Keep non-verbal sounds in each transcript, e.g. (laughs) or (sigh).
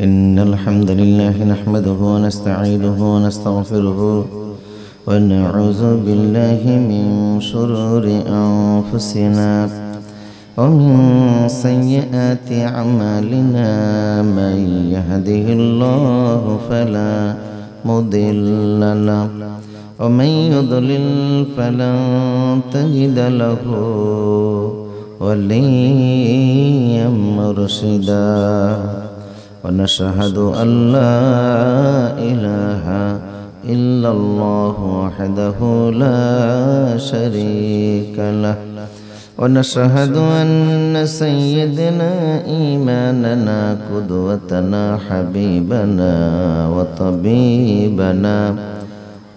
إن الحمد لله نحمده ونستعينه ونستغفره ونعوذ بالله من شرور أنفسنا ومن سيئات أعمالنا من يهده الله فلا مضل له ومن يضلل فلن تجد له وليا مرشدا ونشهد أن لا إله إلا الله وحده لا شريك له. ونشهد أن سيدنا إيماننا قدوتنا حبيبنا وطبيبنا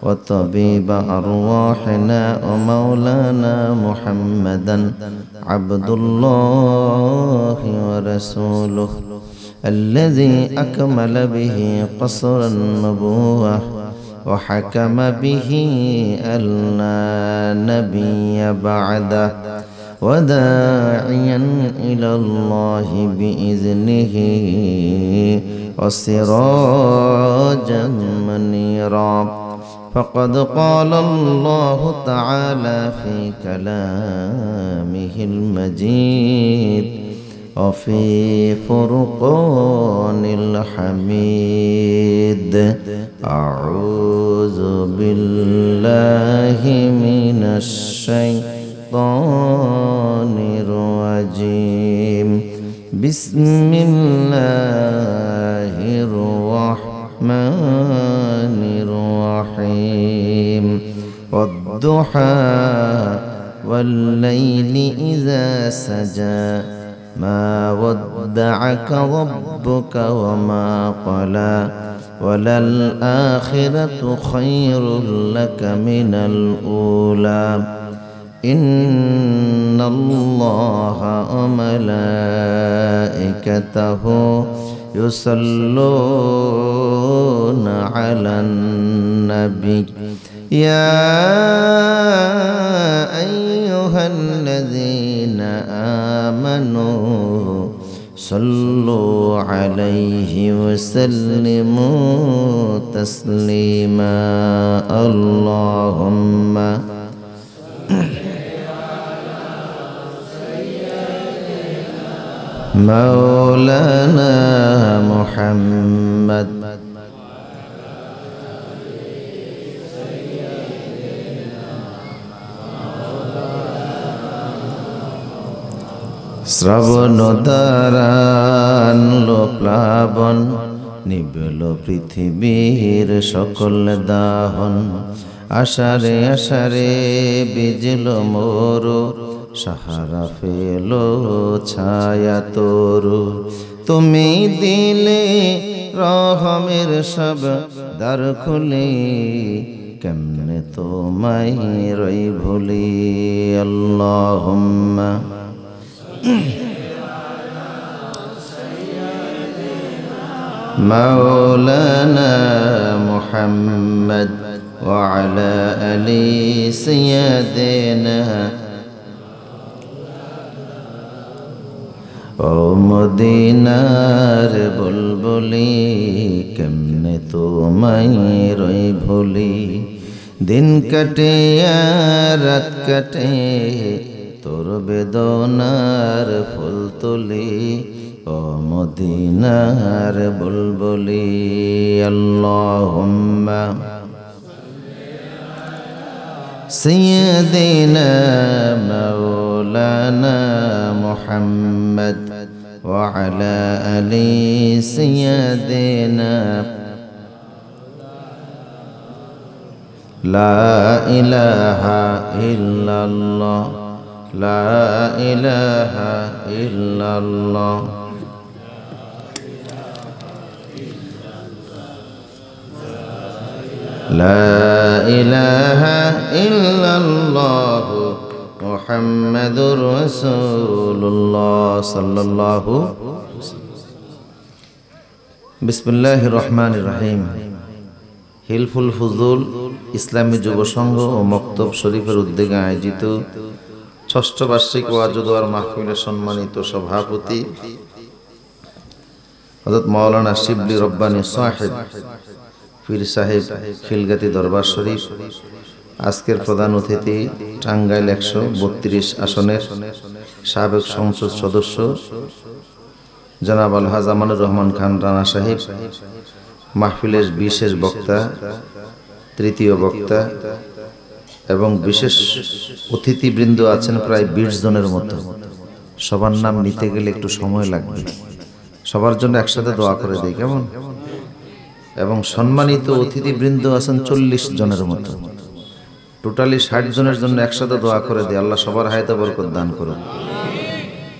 وطبيب أرواحنا ومولانا محمدا عبد الله ورسوله. الذي أكمل به قصر النبوة وحكم به ألا نبي بعده وداعيا إلى الله بإذنه وسراجا منيرا. فقد قال الله تعالى في كلامه المجيد وفي فرقان الحميد. أعوذ بالله من الشيطان الرجيم. بسم الله الرحمن الرحيم. والضحى والليل إذا سجى. ما ودعك ربك وما قلى وللآخرة خير لك من الأولى. إن الله وملائكته يصلون على النبي. يا أيها الذين آمنوا صلوا عليه وسلموا تسليما. اللهم مولانا محمد শ্রবণ দ্বারান প্লাবন, নিবল পৃথিবীর সকল দাহন। আশারে আশারে বিজল মোর, সাহারা ফেল ছায়া তোরু। তুমি দিলে রহমের সব দ্বার খুলে, কেমনে তোমায় রই ভুলি? আল্লাহুম্মা مولانا محمد وعلى آل سيدنا ও মদিনার বুলবুলি কেমনে তোমায় রই ভুলি দিন কাটে আর রাত কাটে তোর বেদনার ফুল তুলি ও মদিনার বুলবুলি আল্লাহুম্মা سيدنا مولانا محمد وعلى آل سيدنا لا إله إلا الله لا إله إلا الله لا إله إلا الله محمد رسول الله صلى الله بسم الله الرحمن الرحيم হিলফুল ফুজুল ইসলামী যুব সংঘ ও মক্তব শরীফের উদ্যোগে আয়োজিত ষষ্ঠ বার্ষিক ওয়াজুদোয়ার মাহফিলের সম্মানিত সভাপতি হজরত মাওলানা শিবলি রব্বানী সাহেব, পীর সাহেব খিলগাতি দরবার শরীফ। আজকের প্রধান অতিথি, টাঙ্গাইল একশো বত্রিশ আসনের সাবেক সংসদ সদস্য জনাব আলহাজ আমানুর রহমান খান রানা সাহেব, মাহফিলের বিশেষ বক্তা, তৃতীয় বক্তা এবং বিশেষ অতিথিবৃন্দ আছেন প্রায় বিশ জনের মতো। সবার নাম নিতে গেলে একটু সময় লাগবে। সবার জন্য একসাথে দোয়া করে দিই, কেমন? এবং সম্মানিত অতিথিবৃন্দ আছেন চল্লিশ জনের মতো। টোটালি ষাট জনের জন্য একসাথে দোয়া করে দিই, আল্লাহ সবার হায়তা বরকত দান করুন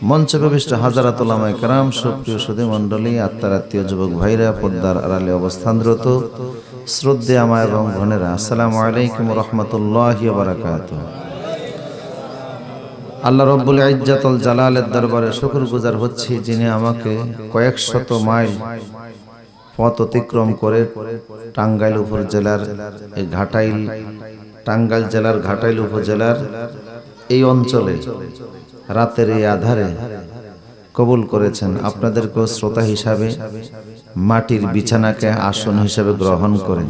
মঞ্চে প্রবিষ্ট হাজারাত ওলামায়ে কেরাম সুপ্রিয় সুধী মণ্ডলী আত্মার আত্মীয় যুবক ভাইরা, পর্দার আড়ালে অবস্থানরত শ্রদ্ধে আমা এবং বোনেরা, আসসালামু আলাইকুম রহমতুল্লাহ বারাকাত। আল্লাহ রব্বুল ইজ্জাতুল জালালের দরবারে শুকর গুজার হচ্ছি যিনি আমাকে কয়েক শত মাইল পথ অতিক্রম করে টাঙ্গাইল উপজেলার ঘাটাইল, টাঙ্গাইল জেলার ঘাটাইল উপজেলার এই অঞ্চলে রাতের এই আধারে কবুল করেছেন। আপনাদেরকেও শ্রোতা হিসাবে মাটির বিছানাকে আসন হিসাবে গ্রহণ করে।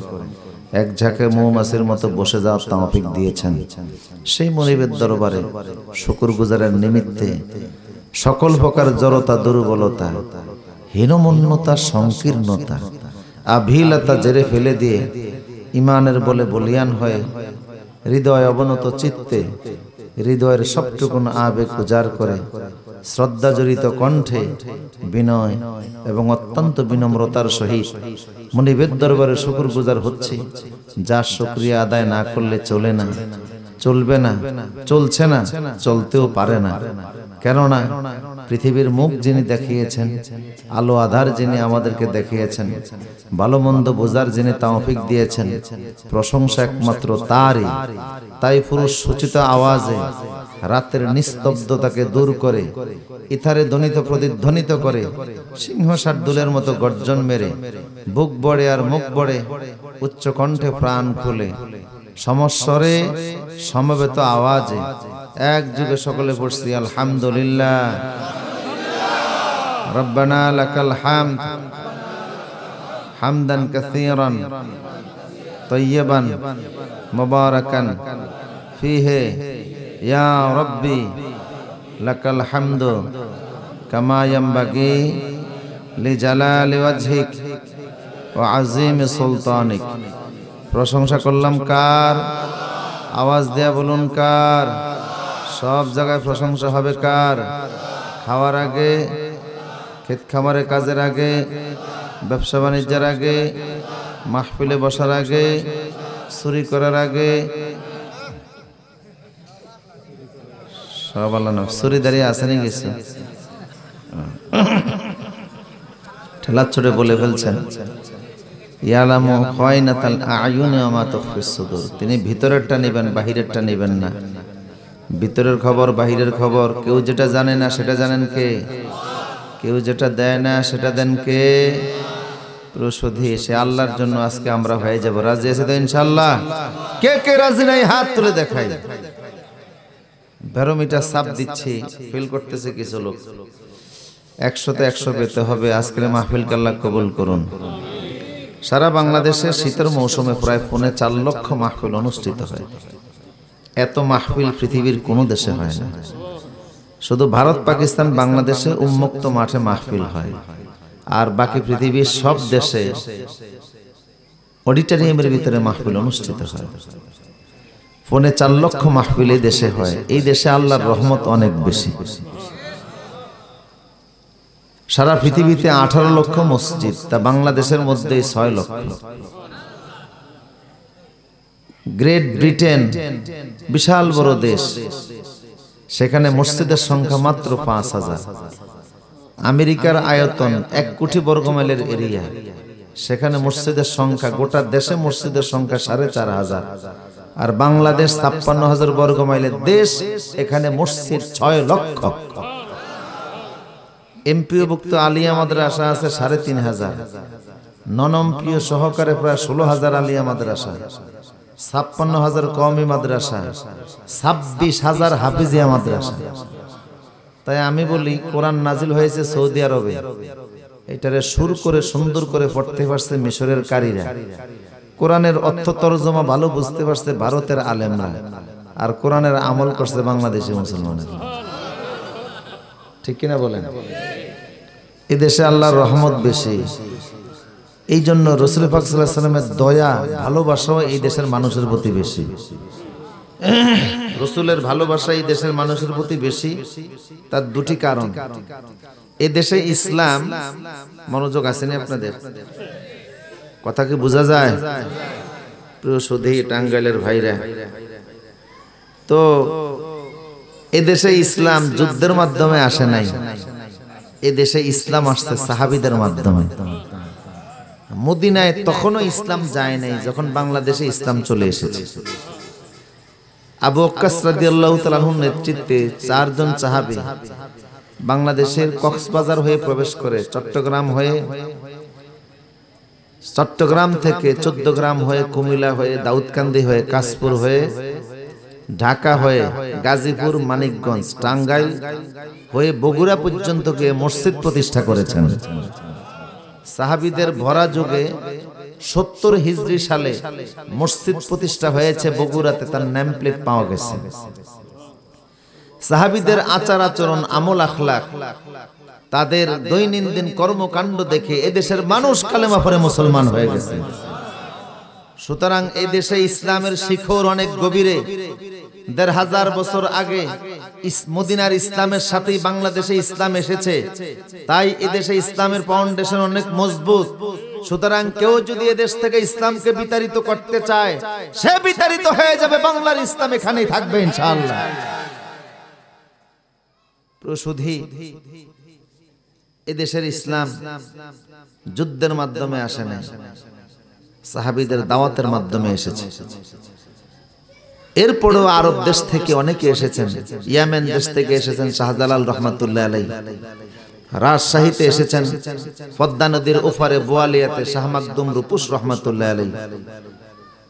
এক ঝাঁকে মৌমাছির মতো বসে যাওয়ার তামাফিক দিয়েছেন। সেই মনিবের দরবারে শুকুর গুজারের নিমিত্তে সকল প্রকার জড়তা দুর্বলতা হীনমন্যতা সংকীর্ণতা আভিলতা জেরে ফেলে দিয়ে ইমানের বলে বলিয়ান হয়ে হৃদয় অবনত চিত্তে হৃদয়ের সবটুকুন আবেগ উজাড় করে। শ্রদ্ধা জড়িত কণ্ঠে বিনয় এবং অত্যন্ত বিনম্রতার সহিত মনিবেদ দরবারে শুকুর গুজার হচ্ছে, যা শুক্রিয়া আদায় না করলে চলে না, চলবে না, চলছে না, চলতেও পারে না। কেননা পৃথিবীর মুখ যিনি দেখিয়েছেন, আলো আধার যিনি আমাদেরকে দেখিয়েছেন ভালো মন্দ বোঝার যিনি তাওফিক দিয়েছেন, প্রশংসা একমাত্র তারই। তাই পুরুষ সূচিত আওয়াজে রাতের নিস্তব্ধতাকে দূর করে, ইথারে ধ্বনিত প্রতিধ্বনিত করে, সিংহ শার্দুলের মতো গর্জন মেরে, বুক বড়ে আর মুখ বড়ে উচ্চ কণ্ঠে প্রাণ খুলে, সমস্বরে সমবেত আওয়াজে এক যুগে সকলে পড়ছি, আলহামদুলিল্লাহ। রব্বানা লাকাল হামদ, হামদান কাসীরান মুবারাকান। ফিহে, ইয়া রব্বি, লাকাল হামদু, কামা ইয়ামবাগি লিজালালি ওয়াজহিক ওয়া আযীমি সুলতানিক। প্রশংসা করলাম কার? আওয়াজ দেয়া বলুন কার? সব জায়গায় প্রশংসা হবে কার? খাওয়ার আগে, ক্ষেত খামারের কাজের আগে, ব্যবসা বাণিজ্যের আগে, মাহফিলে বসার আগে, চুরি করার আগে। সব আল্লাহ চুরি দাঁড়িয়ে আসেনি গেছে ঠেলার ছোটে বলে ফেলছেন। তিনি ভিতরেরটা নেবেন, বাহিরেরটা নেবেন না। ভিতরের খবর, বাহিরের খবর, কেউ যেটা জানে না সেটা জানেন কে? কেউ যেটা দেয় না সেটা দেন কে? প্রসুধি সে আল্লাহর জন্য আজকে আমরা হয়ে যাব। রাজি আছে তো ইনশাল্লাহ কে কে রাজি নাই? হাত তুলে দেখাই। ব্যারোমিটার চাপ দিচ্ছি, ফিল করতেছে কিছু লোক। একশোতে একশো পেতে হবে, আজকের মাহফিল কাল্লা কবুল করুন। সারা বাংলাদেশে শীতের মৌসুমে প্রায় পৌনে চার লক্ষ মাহফিল অনুষ্ঠিত হয়। এত মাহফিল পৃথিবীর কোনো দেশে হয় না। শুধু ভারত, পাকিস্তান, বাংলাদেশে উন্মুক্ত মাঠে মাহফিল হয়। আর বাকি পৃথিবীর সব দেশে অডিটোরিয়ামের ভিতরে মাহফিল অনুষ্ঠিত হয়। ফোনে চার লক্ষ মাহফিল এই দেশে হয়। এই দেশে আল্লাহর রহমত অনেক বেশি। সারা পৃথিবীতে আঠারো লক্ষ মসজিদ, তা বাংলাদেশের মধ্যে ছয় লক্ষ। গ্রেট ব্রিটেন বিশাল বড় দেশ। সেখানে মসজিদের সংখ্যা মাত্র পাঁচ হাজার। আমেরিকার আয়তন এক কোটি বর্গমাইলের এরিয়া। সেখানে মসজিদের সংখ্যা, গোটা দেশে মসজিদের সংখ্যা সাড়ে চার হাজার। আর বাংলাদেশ ছাপ্পান্ন হাজার বর্গমাইলের দেশ, এখানে মসজিদ ছয় লক্ষ। এমপিওভুক্ত আলিয়া মাদ্রাসা আছে সাড়ে তিন হাজার। ননম প্রিয় সহকারে প্রায় ষোলো হাজার আলিয়া মাদ্রাসা। ছাপ্পান্ন হাজার কমি মাদ্রাসা, ছাব্বিশ হাজার হাফিজিয়া মাদ্রাসা। তাই আমি বলি, কোরআন নাজিল হয়েছে সৌদি আরবে। এটারে সুর করে, সুন্দর করে পড়তে পারছে মিশরের কারীরা। কোরআনের অর্থ তর্জমা ভালো বুঝতে পারছে ভারতের আলেমরা। আর কোরআনের আমল করছে বাংলাদেশি মুসলমানের। ঠিক কিনা বলেন? এদেশে আল্লাহর রহমত বেশি। এই জন্য রসুল পাক সাল্লাহ সাল্লামের দয়া, ভালোবাসাও এই দেশের মানুষের প্রতি বেশি। রসুলের ভালোবাসা এই দেশের মানুষের প্রতি বেশি, তার দুটি কারণ। এ দেশে ইসলাম, মনোযোগ আসেনি আপনাদের? কথা কি বোঝা যায়? প্রিয় সুধী টাঙ্গাইলের ভাইরা। তো, এ দেশে ইসলাম যুদ্ধের মাধ্যমে আসে নাই। এ দেশে ইসলাম আসছে সাহাবিদের মাধ্যমে। মদিনায় তখনও ইসলাম যায় নাই যখন বাংলাদেশে ইসলাম চলে এসেছে। আবু তাআলার নেতৃত্বে চারজন সাহাবী বাংলাদেশের কক্সবাজার হয়ে প্রবেশ করে চট্টগ্রাম হয়ে চট্টগ্রাম থেকে চোদ্দ গ্রাম হয়ে কুমিল্লা হয়ে দাউদকান্দি হয়ে কাশপুর হয়ে ঢাকা হয়ে গাজীপুর মানিকগঞ্জ টাঙ্গাইল হয়ে বগুড়া পর্যন্ত গিয়ে মসজিদ প্রতিষ্ঠা করেছেন। সাহাবিদের ভরা যুগে সত্তর হিজড়ি সালে মসজিদ প্রতিষ্ঠা হয়েছে বগুড়াতে তার নেম প্লেট পাওয়া গেছে। সাহাবিদের আচার আচরণ আমল আখলাক তাদের দৈনন্দিন কর্মকাণ্ড দেখে এদেশের মানুষ কালেমা পরে মুসলমান হয়ে গেছে। সুতরাং এদেশে ইসলামের শিখর অনেক গভীরে। দেড় হাজার বছর আগে মদিনার ইসলামের সাথেই বাংলাদেশে ইসলাম এসেছে। তাই এদেশে ইসলামের ফাউন্ডেশন অনেক মজবুত। সুতরাং কেউ যদি এদেশ থেকে ইসলামকে বিতাড়িত করতে চায়, সে বিতাড়িত হয়ে যাবে বাংলার ইসলাম এখানেই থাকবে ইনশাআল্লাহ। প্রসুধি এদেশের ইসলাম যুদ্ধের মাধ্যমে আসে না সাহাবিদের দাওয়াতের মাধ্যমে এসেছে। এরপরেও আরব দেশ থেকে অনেকে এসেছেন। ইয়ামেন দেশ থেকে এসেছেন শাহজালাল রহমাতুল্লাহ আলাই রাজশাহীতে এসেছেন পদ্মা নদীর ওপারে বোয়ালিয়াতে শাহ মাকদুম রূপুস রহমাতুল্লাহ আলাই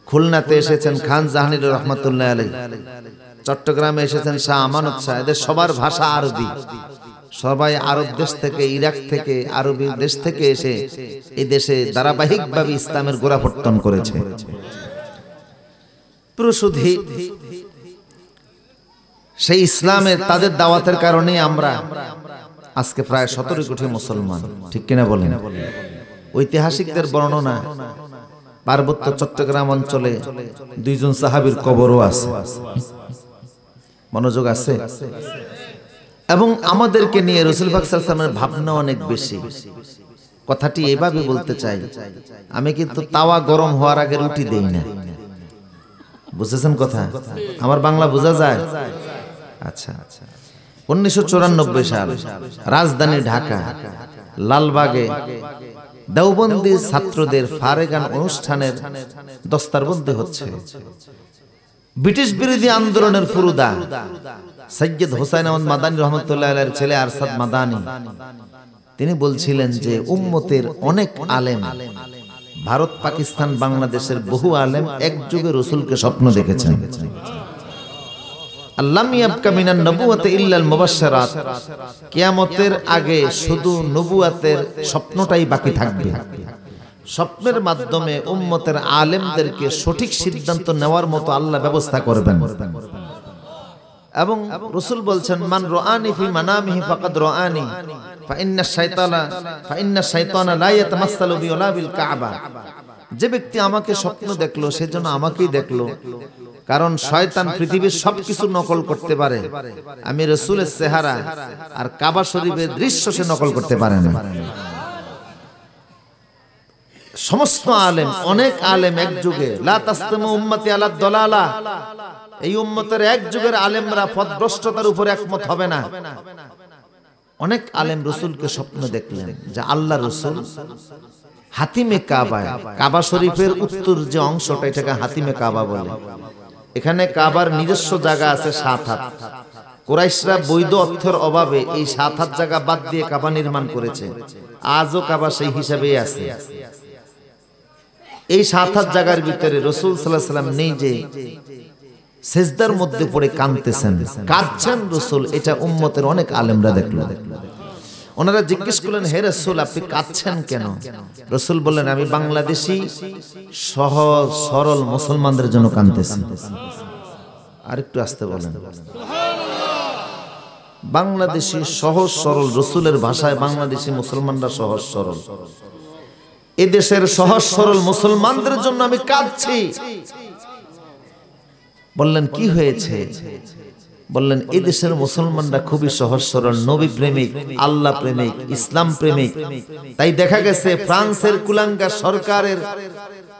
খুলনাতে এসেছেন খান জাহানির রহমাতুল্লাহ আলাই চট্টগ্রামে এসেছেন শাহ আমানত শাহ। এদের সবার ভাষা আরবি। সবাই আরব দেশ থেকে, ইরাক থেকে, আরবি দেশ থেকে এসে এই দেশে ধারাবাহিকভাবে ইসলামের গোড়াপত্তন করেছে। প্রসুধি সেই ইসলামের তাদের দাওয়াতের কারণে আমরা আজকে প্রায় সতেরো কোটি মুসলমান। ঠিক কিনা বলেন? ঐতিহাসিকদের বর্ণনা, পার্বত্য চট্টগ্রাম অঞ্চলে দুইজন সাহাবীর কবরও আছে। মনোযোগ আছে? এবং আমাদেরকে নিয়ে রসুল বাকসালামের ভাবনা অনেক বেশি। কথাটি এভাবে বলতে চাই, আমি কিন্তু তাওয়া গরম হওয়ার আগে রুটি দেই না। বুঝেছেন কথা? আমার বাংলা বোঝা যায়? আচ্ছা উনিশশো চুরানব্বই সাল রাজধানী ঢাকা লালবাগে দেওবন্দি ছাত্রদের ফারেগান অনুষ্ঠানের দস্তারবন্দি হচ্ছে। ব্রিটিশ বিরোধী আন্দোলনের ফুরুদা সৈয়দ হোসাইন আহমদ মাদানী রহমতুল্লাহ ছেলে আরসাদ মাদানী তিনি বলছিলেন যে উম্মতের অনেক আলেম ভারত, পাকিস্তান, বাংলাদেশের বহু আলেম এক যুগে রসুলকে স্বপ্ন দেখেছেন। কিয়ামতের আগে শুধু নবুয়াতের স্বপ্নটাই বাকি থাকবে। স্বপ্নের মাধ্যমে উম্মতের আলেমদেরকে সঠিক সিদ্ধান্ত নেওয়ার মতো আল্লাহ ব্যবস্থা করবেন। এবং রসুল বলছেন, মান রাআনি ফি মানামিহি ফাকাদ রাআনি, ফাইন্না শাইতানা ফাইন্না শাইতানা লা ইয়াতামাসসালু বি ওয়ালা বিল কাবা। যে ব্যক্তি আমাকে স্বপ্ন দেখল সেজন্য আমাকেই দেখল। কারণ শয়তান পৃথিবীর সবকিছু নকল করতে পারে। আমি রসুলের চেহারা আর কাবা শরীফের দৃশ্য সে নকল করতে পারে না। সমস্ত আলেম, অনেক আলেম এক যুগে লা উম্মতি আলা দলালা এই উম্মতের এক যুগের আলেমরা পথভ্রষ্টতার উপর একমত হবে না। অনেক আলেম রসুলকে স্বপ্ন দেখলেন যে আল্লাহ রসুল হাতিমে কাবায়, কাবা শরীফের উত্তর যে অংশটা এটাকে হাতিমে কাবা বলে। এখানে কাবার নিজস্ব জায়গা আছে সাত হাত। কোরাইশরা বৈধ অর্থের অভাবে এই সাত হাত জায়গা বাদ দিয়ে কাবা নির্মাণ করেছে। আজও কাবা সেই হিসাবেই আছে। এই সাত হাত জায়গার ভিতরে রসুল সাল্লাহ সাল্লাম নেই যে সেজদার মধ্যে পড়ে কাঁদতেছেন। কাঁদছেন রসুল, এটা উম্মতের অনেক আলেমরা দেখল। ওনারা জিজ্ঞেস করলেন, হে রসুল, আপনি কাঁদছেন কেন? রসুল বললেন, আমি বাংলাদেশি, সহজ, সরল মুসলমানদের জন্য কাঁদতেছি। আরেকটু আসতে বলেন। বাংলাদেশি সহজ, সরল রসুলের ভাষায় বাংলাদেশি মুসলমানরা সহজ, সরল। এদেশের সহজ, সরল মুসলমানদের জন্য আমি কাঁদছি। বললেন, কি হয়েছে? বললেন, এই দেশের মুসলমানরা খুবই সহজ সরল, নবী প্রেমিক, আল্লাহ প্রেমিক, ইসলাম প্রেমিক। তাই দেখা গেছে, ফ্রান্সের কুলাঙ্গা সরকারের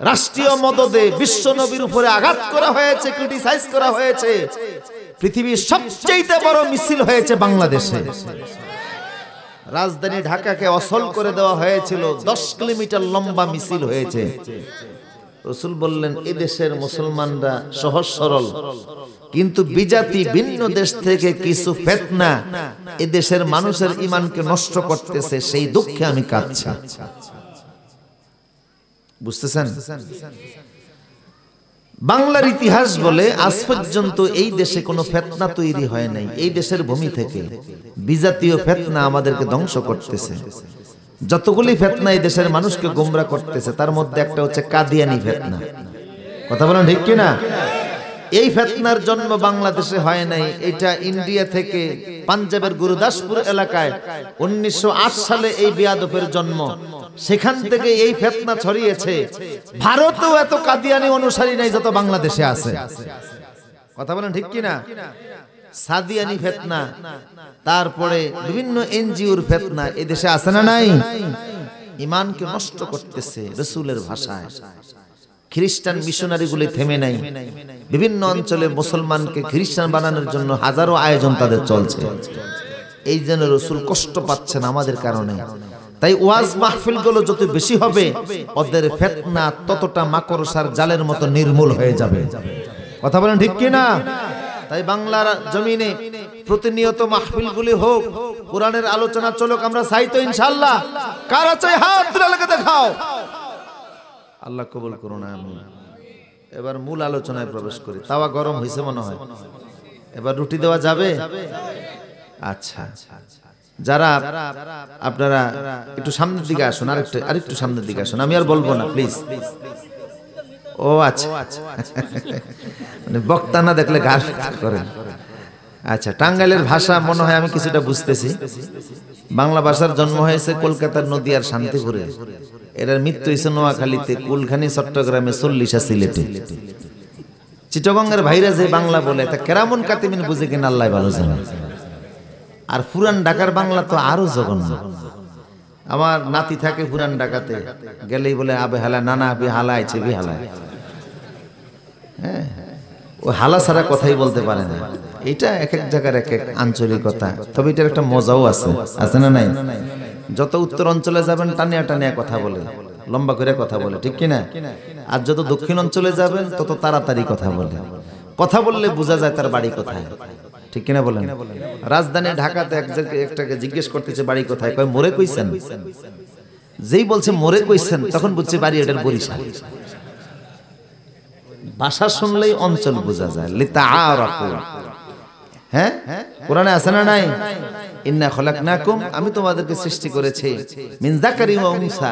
রাষ্ট্রীয় মদদে বিশ্ব নবীর উপরে আঘাত করা হয়েছে, ক্রিটিসাইজ করা হয়েছে। পৃথিবীর সবচেয়ে বড় মিছিল হয়েছে বাংলাদেশে। রাজধানী ঢাকাকে অসল করে দেওয়া হয়েছিল, দশ কিলোমিটার লম্বা মিছিল হয়েছে। রসুল বললেন এদেশের মুসলমানরা সহজ সরল। কিন্তু বিজাতি ভিন্ন দেশ থেকে কিছু ফেতনা এদেশের মানুষের ইমানকে নষ্ট করতেছে সেই দুঃখে আমি কাঁদছি। বুঝতেছেন? বাংলার ইতিহাস বলে আজ পর্যন্ত এই দেশে কোনো ফেতনা তৈরি হয় নাই। এই দেশের ভূমি থেকে বিজাতীয় ফেতনা আমাদেরকে ধ্বংস করতেছে। যতগুলি ফেতনা এই দেশের মানুষকে গোমরা করতেছে, তার মধ্যে একটা হচ্ছে কাদিয়ানি ফেতনা। কথা বলেন ঠিক কিনা? এই ফেতনার জন্ম বাংলাদেশে হয় নাই, এটা ইন্ডিয়া থেকে পাঞ্জাবের গুরুদাসপুর এলাকায় উনিশশো আট সালে এই বিয়াদফের জন্ম। সেখান থেকে এই ফেতনা ছড়িয়েছে। ভারতেও এত কাদিয়ানি অনুসারী নাই যত বাংলাদেশে আছে। কথা বলেন ঠিক কিনা? সাদিয়ানি ফেতনা। তারপরে বিভিন্ন এনজিওর ফেতনা এদেশে আছে না নাই? ইমানকে নষ্ট করতেছে রসুলের ভাষায়। খ্রিস্টান মিশনারিগুলি থেমে নাই। বিভিন্ন অঞ্চলে মুসলমানকে খ্রিস্টান বানানোর জন্য হাজারো আয়োজন তাদের চলছে। এই জন্য রসুল কষ্ট পাচ্ছেন আমাদের কারণে। তাই ওয়াজ মাহফিলগুলো যত বেশি হবে ওদের ফেতনা ততটা মাকড়সার জালের মতো নির্মূল হয়ে যাবে। কথা বলেন ঠিক কি না তাই বাংলার জমিনে প্রতিনিয়ত মাহফিল গুলি হোক, কোরআনের আলোচনা চলুক, আমরা চাইতো ইনশাল্লাহ কারা চাই হাত তুলে দেখাও? আল্লাহ কবুল করুন এবার মূল আলোচনায় প্রবেশ করি। তাওয়া গরম হয়েছে মনে হয়। এবার রুটি দেওয়া যাবে? আচ্ছা। যারা আপনারা একটু সামনের দিকে আসুন আর আরেকটু আরেকটু সামনের দিকে আসুন। আমি আর বলব না, প্লিজ। ও আচ্ছা। মানে বক্তা না দেখলে গাছ করেন। আচ্ছা টাঙ্গাইলের ভাষা মনে হয় আমি কিছুটা বুঝতেছি। বাংলা ভাষার জন্ম হয়েছে কলকাতার নদীয়ার শান্তিপুরে। এটার মৃত্যু হয়েছে নোয়াখালীতে, কুলখানি, চট্টগ্রামে চল্লিশা সিলেটে। চিটগঙ্গের ভাইরা যে বাংলা বলে, তা কেরামন কাতিমিন বুঝে কিনা আল্লাহ ভালো জানে। আর পুরান ঢাকার বাংলা তো আরও জঘন্য। আমার নাতি থাকে পুরান ঢাকাতে, গেলেই বলে, আবে হালা, নানা, আবি হালা আছে বি হালায় হ্যাঁ ও হালা ছাড়া কথাই বলতে পারে না। এটা এক এক জায়গার এক এক আঞ্চলিকতা। তবে এটার একটা মজাও আছে। আছে না নাই? যত উত্তর অঞ্চলে যাবেন, টানিয়া টানিয়া কথা বলে, লম্বা করে কথা বলে, ঠিক কিনা? আর যত দক্ষিণ অঞ্চলে যাবেন, তত তাড়াতাড়ি কথা বলে। কথা বললে বোঝা যায় তার বাড়ি কোথায়। ঠিক কিনা বলেন? রাজধানী ঢাকাতে একটাকে জিজ্ঞেস করতেছে, বাড়ি কোথায়? কয়, মোরে কইছেন? যেই বলছে, মোরে কইছেন, তখন বুঝছে বাড়ি এটার বরিশাল। ভাষা শুনলেই অঞ্চল বোঝা যায়। লিতা হ্যাঁ? কোরআনে আছে না নাই? ইন্না খলাকনাকুম, আমি তোমাদেরকে সৃষ্টি করেছি মিন যাকারি ওয়া উনসা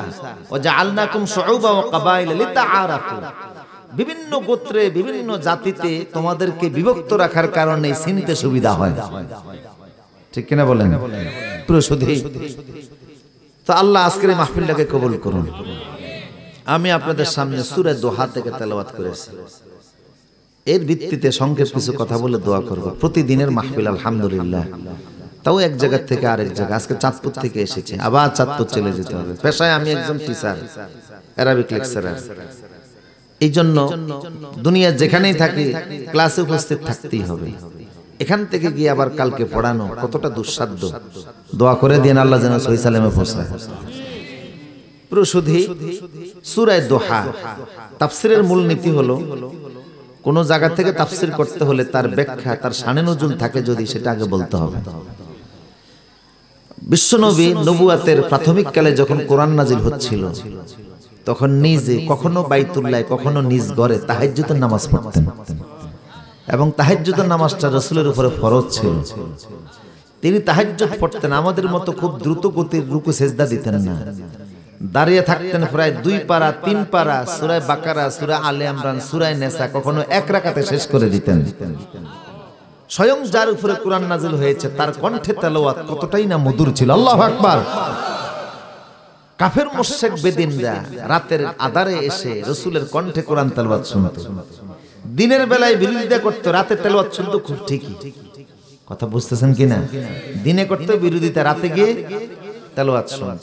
ওয়া জাআলনাকুম শুউবা ওয়া কাবাইলা বিভিন্ন গোত্রে, বিভিন্ন জাতিতে তোমাদেরকে বিভক্ত রাখার কারণে চিনতে সুবিধা হয়। ঠিক কিনা বলেন? প্রিয় সুধী, তো আল্লাহ আজকের এই মাহফিলটাকে কবুল করুন। আমি আপনাদের সামনে সূরা দোহা থেকে তেলাওয়াত করেছি। এর ভিত্তিতে সংক্ষেপ কিছু কথা বলে দোয়া করব। প্রতিদিনের মাহফিল আলহামদুলিল্লাহ। তাও এক জায়গা থেকে আরেক জায়গা। আজকে চাঁদপুর থেকে এসেছে। আবার চাঁদপুর চলে যেতে হবে। পেশায় আমি একজন টিচার অ্যারাবিক লেকচারার এই জন্য দুনিয়া যেখানেই থাকি ক্লাসে উপস্থিত থাকতেই হবে। এখান থেকে গিয়ে আবার কালকে পড়ানো কতটা দুঃসাধ্য। দোয়া করে দিন আল্লাহ যেন সহি সালেমে পৌঁছায়। প্রসুধি সুরায় তাফসিরের মূল নীতি হলো, কোন জায়গা থেকে তাফসির করতে হলে তার ব্যাখ্যা, তার সানে নজুন থাকে যদি সেটা আগে বলতে হবে। বিশ্বনবী নবুয়াতের প্রাথমিক কালে যখন কোরআন নাজিল হচ্ছিল, তখন নিজে কখনো বাইতুল্লাহ, কখনো নিজ ঘরে তাহাজ্জুদের নামাজ পড়তেন। এবং তাহাজ্জুদের নামাজটা রসুলের উপরে ফরজ ছিল। তিনি তাহাজ্জুদ পড়তেন, আমাদের মতো খুব দ্রুত গতির রুকু সেজদা দিতেন না। দাঁড়িয়ে থাকতেন প্রায় দুই পারা, তিন পারা সুরায় বাকারা, সুরা আলে আমরান সুরায় নেসা কখনো এক রাখাতে শেষ করে দিতেন। স্বয়ং যার উপরে কোরআন নাজিল হয়েছে, তার কণ্ঠে তেলাওয়াত কতটাই না মধুর ছিল। আল্লাহ আকবার। কাফের মোশেক বেদিনরা রাতের আধারে এসে রসুলের কণ্ঠে কোরআন তেলাওয়াত শুনত। দিনের বেলায় বিরোধিতা করতো, রাতে তেলাওয়াত শুনতো খুব ঠিকই। কথা বুঝতেছেন কিনা? দিনে করতে বিরোধিতা, রাতে গিয়ে তেলাওয়াত শুনত।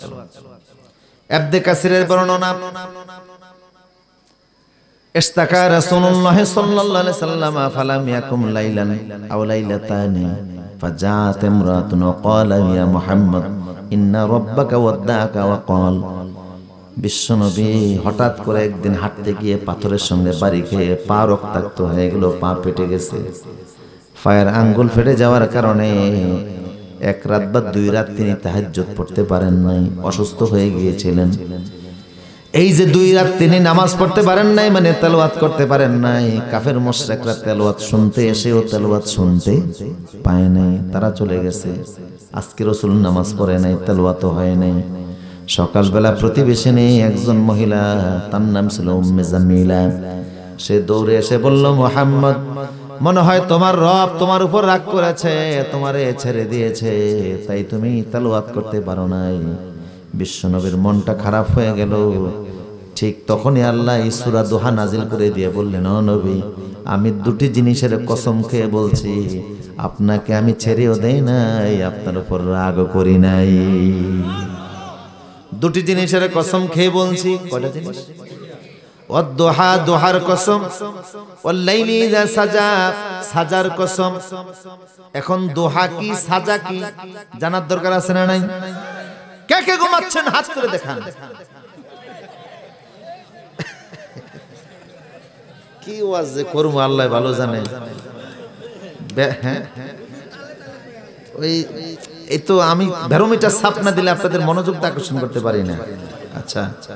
এবদে কাসিরের বর্ণনা রাসূলুল্লাহ সাল্লাল্লাহু আলাইহি সাল্লাম, ফালাম ইয়াকুম লাইলান আও লাইলাতানি, ফাজাআত ইমরাতুন ইয়া মুহাম্মদ, ইন্না রাব্বাকা বিশ্বনবী হঠাৎ করে একদিন হাঁটতে গিয়ে পাথরের সঙ্গে বাড়ি খেয়ে পা রক্তাক্ত হয়ে গেল, পা ফেটে গেছে। পায়ের আঙ্গুল ফেটে যাওয়ার কারণে এক রাত বা দুই রাত তিনি তাহাজ্জুদ পড়তে পারেন নাই, অসুস্থ হয়ে গিয়েছিলেন। এই যে দুই রাত তিনি নামাজ পড়তে পারেন নাই মানে তেলাওয়াত করতে পারেন নাই, কাফের মোশরেকরা তেলাওয়াত শুনতে এসেও তেলাওয়াত শুনতে পায় নাই, তারা চলে গেছে। আজকে রসুল নামাজ পড়ে নাই তেলাওয়াত হয় নাই। সকালবেলা প্রতিবেশী নেই, একজন মহিলা, তার নাম ছিল উম্মে জামিলা। সে দৌড়ে এসে বলল, মোহাম্মদ মনে হয় তোমার রব তোমার উপর রাগ করেছে, তোমারে ছেড়ে দিয়েছে, তাই তুমি তেলাওয়াত করতে পারো নাই। বিশ্বনবীর মনটা খারাপ হয়ে গেল। ঠিক তখনই আল্লাহ এই সূরা দোহা নাজিল করে দিয়ে বললেন নবী, আমি দুটি জিনিসের কসম খেয়ে বলছি, আপনাকে আমি ছেড়েও দেই নাই, আপনার উপর রাগ করি নাই। দুটি জিনিসের কসম খেয়ে বলছি, কয়টা জিনিস? দোহা দোহার কসম, ওয়াল্লাইলি ইযা সাজা, সাজার কসম। এখন দোহা কি, সাজা কি, জানার দরকার আছে না নাই? কে কে ঘুমাচ্ছেন? হাত করে দেখান। কি ওয়াজ যে করব, আল্লাহ ভালো জানে। হ্যাঁ ওই, এই তো আমি ব্যারোমিটার ছাপ না দিলে আপনাদের মনোযোগটা আকর্ষণ করতে পারি না। আচ্ছা আচ্ছা।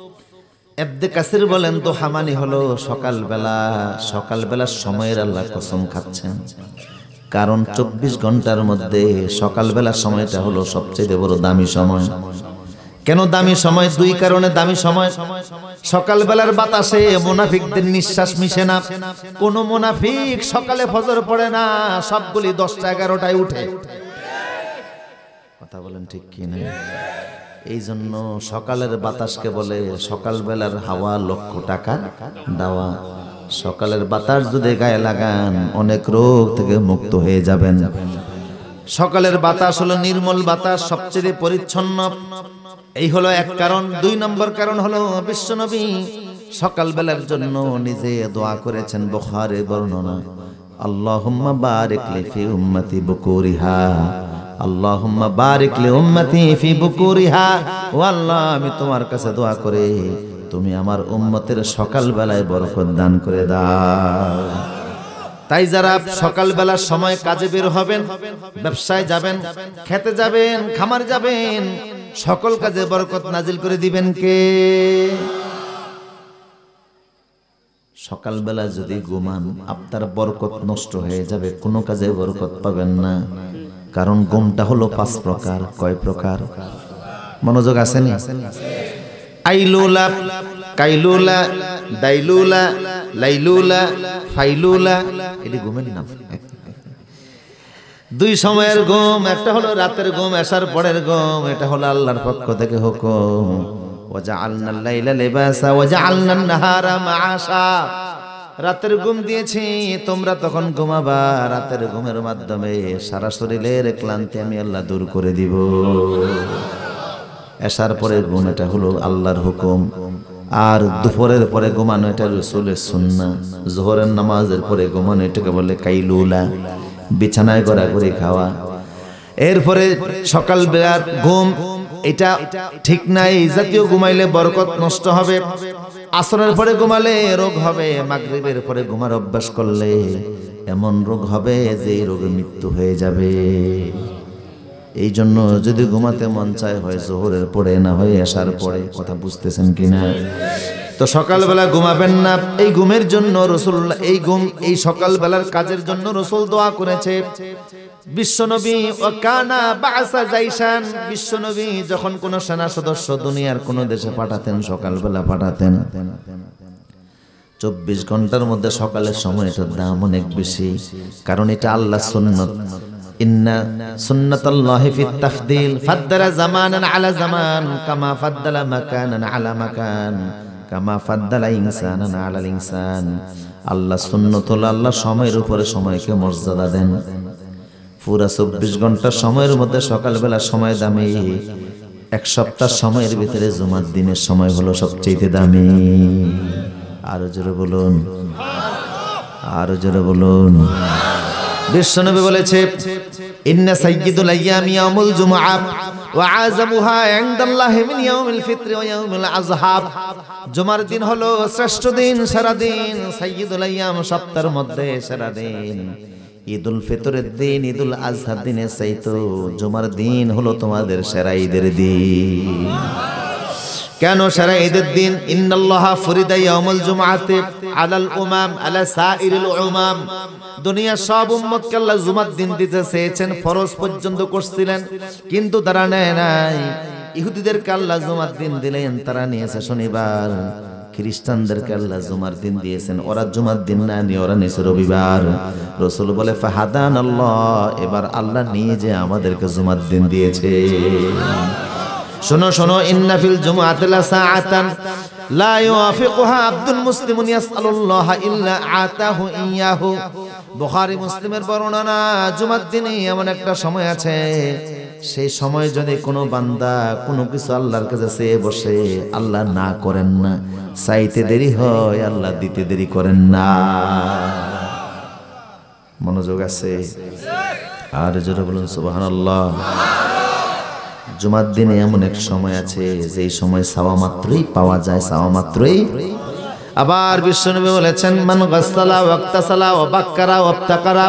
এবদে কাসির বলেন, তো হামানি হলো সকালবেলা সকালবেলার সময়ের আল্লাহ কসম খাচ্ছেন। কারণ চব্বিশ ঘণ্টার মধ্যে সকালবেলার সময়টা হলো সবচেয়ে বড় দামি সময়। কেন দামি সময়? দুই কারণে দামি সময়। সকালবেলার বাতাসে মোনাফিকদের নিঃশ্বাস মিশে না। কোন মোনাফিক সকালে ফজর পড়ে না, সবগুলি দশটা এগারোটায় উঠে। কথা বলেন ঠিক কি না এই জন্য সকালের বাতাসকে বলে সকালবেলার হাওয়া লক্ষ টাকা দেওয়া। সকালের বাতাস যদি গায়ে লাগান, অনেক রোগ থেকে মুক্ত হয়ে যাবেন। সকালের বাতাস হলো নির্মল বাতাস, সবচেয়ে পরিচ্ছন্ন। এই হলো এক কারণ। দুই নম্বর কারণ হলো বিশ্বনবী সকালবেলার জন্য নিজে দোয়া করেছেন বখারে বর্ণনা। আল্লাহুম্মা বারিক লি ফি উম্মতি বুকুরিহা। আল্লাহুম্মা বারিক লি উম্মতি ফি বুকুরিহা। আল্লাহ, আমি তোমার কাছে দোয়া করে, তুমি আমার উম্মতের সকালবেলায় বরকত দান করে দাও। তাই যারা সকালবেলার সময় কাজে বের হবেন, ব্যবসায় যাবেন, খেতে যাবেন, খামার যাবেন, সকল কাজে বরকত নাজিল করে দিবেন কে? সকালবেলা যদি ঘুমান, আপনার বরকত নষ্ট হয়ে যাবে, কোনো কাজে বরকত পাবেন না। কারণ ঘুমটা হলো পাঁচ প্রকার। কয় প্রকার? মনোযোগ আসেনি? আইলুলা, কাইলুলা, দাইলুলা, লাইলুলা, ফাইলুলা। এটি ঘুমের নাম। দুই সময়ের ঘুম, একটা হলো রাতের ঘুম এসার পরের ঘুম, এটা হলো আল্লাহর পক্ষ থেকে হুকুম। ওয়াজআলনা আল-লাইলা লিবাসা ওয়াজআলনা আন-নাহারা মাআশা। রাতের ঘুম দিয়েছি, তোমরা তখন ঘুমাবা। রাতের ঘুমের মাধ্যমে সারা শরীরের ক্লান্তি আমি আল্লাহ দূর করে দিব। এসার পরে ঘুম, এটা হলো আল্লাহর হুকুম। আর দুপুরের পরে ঘুমানো, এটা রসুলের সুন্না জোহরের নামাজের পরে ঘুমানো, এটাকে বলে কাইলুলা। বিছানায় গড়াগড়ি খাওয়া। এরপরে সকালবেলার ঘুম, এটা ঠিক নাই, জাতীয় ঘুমাইলে বরকত নষ্ট হবে। আসরের পরে ঘুমালে রোগ হবে, মাগরিবের পরে ঘুমার অভ্যাস করলে এমন রোগ হবে যে রোগে মৃত্যু হয়ে যাবে। এই জন্য যদি ঘুমাতে মন চায়, হয় জোহরের পরে, না হয় আসার পরে, কথা বুঝতেছেন কিনা? তো সকালবেলা ঘুমাবেন না, এই ঘুমের জন্য রসুল এই ঘুম, এই সকালবেলার কাজের জন্য রসুল দোয়া করেছে। বিশ্বনবী ও কানা বাসা জাইসান বিশ্বনবী যখন কোন সেনা সদস্য দুনিয়ার কোন দেশে পাঠাতেন, সকালবেলা পাঠাতেন। চব্বিশ ঘণ্টার মধ্যে সকালের সময় এটার দাম অনেক বেশি, কারণ এটা আল্লাহ সুন্নত। ফাদ্দালা আলা জামান, কামা আলা মাকান, কামা আলা ইনসান। আল্লাহ সুন্নত আল্লাহ সময়ের উপরে সময়কে মর্যাদা দেন। পুরা চব্বিশ ঘণ্টা সময়ের মধ্যে সকালবেলা সময় দামি। এক সপ্তাহ সময়ের ভিতরে জুমার দিনের সময় হলো সবচেয়ে দামি। আরও জোরে বলুন। আরও জোরে বলুন। বিশ্বনবী বলেছে, ইন্না সাইয়্যিদুল আইয়ামি ইয়াউমুল জুমআ ওয়া আযামুহা ইনদাল্লাহি মিন ইয়াউমিল ফিত্রি ওয়া ইয়াউমিল আযহাব জুমার দিন হলো শ্রেষ্ঠ দিন, সারা দিন। সাইয়্যিদুল আইয়াম সপ্তাহের মধ্যে সারা দিন। ঈদুল ফিতরের দিন, ঈদুল আজহার দিনে চাইতো। জুমার দিন হলো তোমাদের সেরা ঈদের দিন। কেন সারা ঈদের দিন? ইন্নাল্লাহ ফরিদা ইয়াউমুল জুমআতে আলাল উমাম, আলা সাইরিল উমাম। দুনিয়ার সব উম্মতকে আল্লাহ জুমার দিন দিতে চেয়েছেন, ফরজ পর্যন্ত করছিলেন, কিন্তু তারা নেয় নাই। ইহুদিদেরকে আল্লাহ জুমার দিন দিলেন, তারা নিয়েছে শনিবার। খ্রিস্টানদেরকে আল্লাহ জুমার দিন দিয়েছেন। ওরা জুমার দিন না নিয়ে ওরা নিয়েছে রবিবার। রসুল বলে, ফাহাদান আল্লাহ। এবার আল্লাহ নিয়ে যে আমাদেরকে জুমার দিন দিয়েছে। শোনো শোনো ইন্নাফিল জুমাতিলা সাআতান লা ইউয়াফিকুহা আব্দুল মুসলিমুন ইয়াসআলুল্লাহ ইল্লা আতাহু ইয়াহু। বুখারী, মুসলিমের বর্ণনা, জুমার দিনে এমন একটা সময় আছে সেই সময় যদি কোনো বান্দা কোনো কিছু আল্লাহর কাছে চেয়ে বসে, আল্লাহ না করেন না, চাইতে দেরি হয়, আল্লাহ দিতে দেরি করেন না। মনোযোগ আছে? আর জোরে বলুন, সুবহানাল্লাহ। জুমার দিনে এমন এক সময় আছে যে সময় সাওয়া মাত্রই পাওয়া যায় সাওয়া মাত্রই আবার বিশ্বনবী বলেছেন, মান গাসসালা ওয়াক্তাসালা ওয়া বাক্কারা ওয়াবতাকারা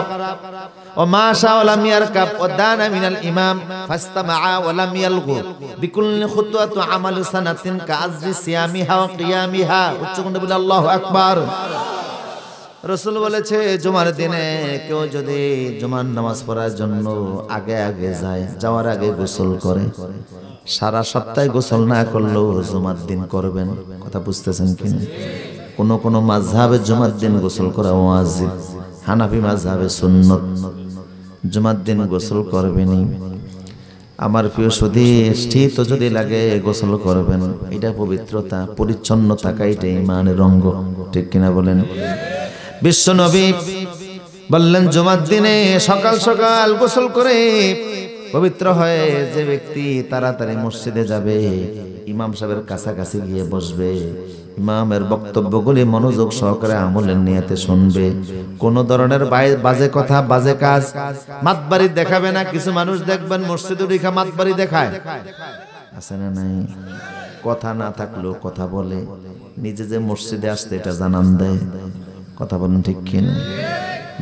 ইয়ারকাব ওয়া দানা মিনাল ইমাম ফাস্তামাআ ওয়া লাম ইয়ালগু। বিকুল্লি খুতওয়াতু আমালু সানাতিন কাআজরি সিয়ামিহা ওয়া কিয়ামিহা। উচ্চকণ্ঠ বলে আল্লাহু আকবার। রসুল বলেছে, জুমার দিনে কেউ যদি জুমার নামাজ পড়ার জন্য আগে আগে যায়, যাওয়ার আগে গোসল করে, সারা সপ্তাহে গোসল না করলেও জুমার দিন করবেন। কথা বুঝতেছেন কিনা? কোন কোন মাঝহাবে জুমার দিন গোসল করা ওয়াজিব। হানাফি মাঝহাবে সুন্নত। জুমার দিন গোসল করবেনি আমার প্রিয় সুধী তো যদি লাগে গোসল করবেন। এটা পবিত্রতা পরিচ্ছন্ন থাকা এটা ইমানের অঙ্গ। ঠিক কিনা বলেন? বিশ্ব নবী বললেন, জুমার দিনে সকাল সকাল গোসল করে পবিত্র হয়ে যে ব্যক্তি তাড়াতাড়ি মসজিদে যাবে, ইমাম সাহেবের কাছাকাছি গিয়ে বসবে ইমামের বক্তব্যগুলি মনোযোগ সহকারে আমলের নিয়েতে শুনবে। কোন ধরনের বাজে কথা, বাজে কাজ, মাতবাড়ি দেখাবে না, কিছু মানুষ দেখবেন মসজিদে রেখা মাতবাড়ি দেখায়। আছে না নাই? কথা না থাকলেও কথা বলে। নিজে যে মসজিদে আসতে এটা জানান দেয়। কথা বলেন ঠিক কিনা?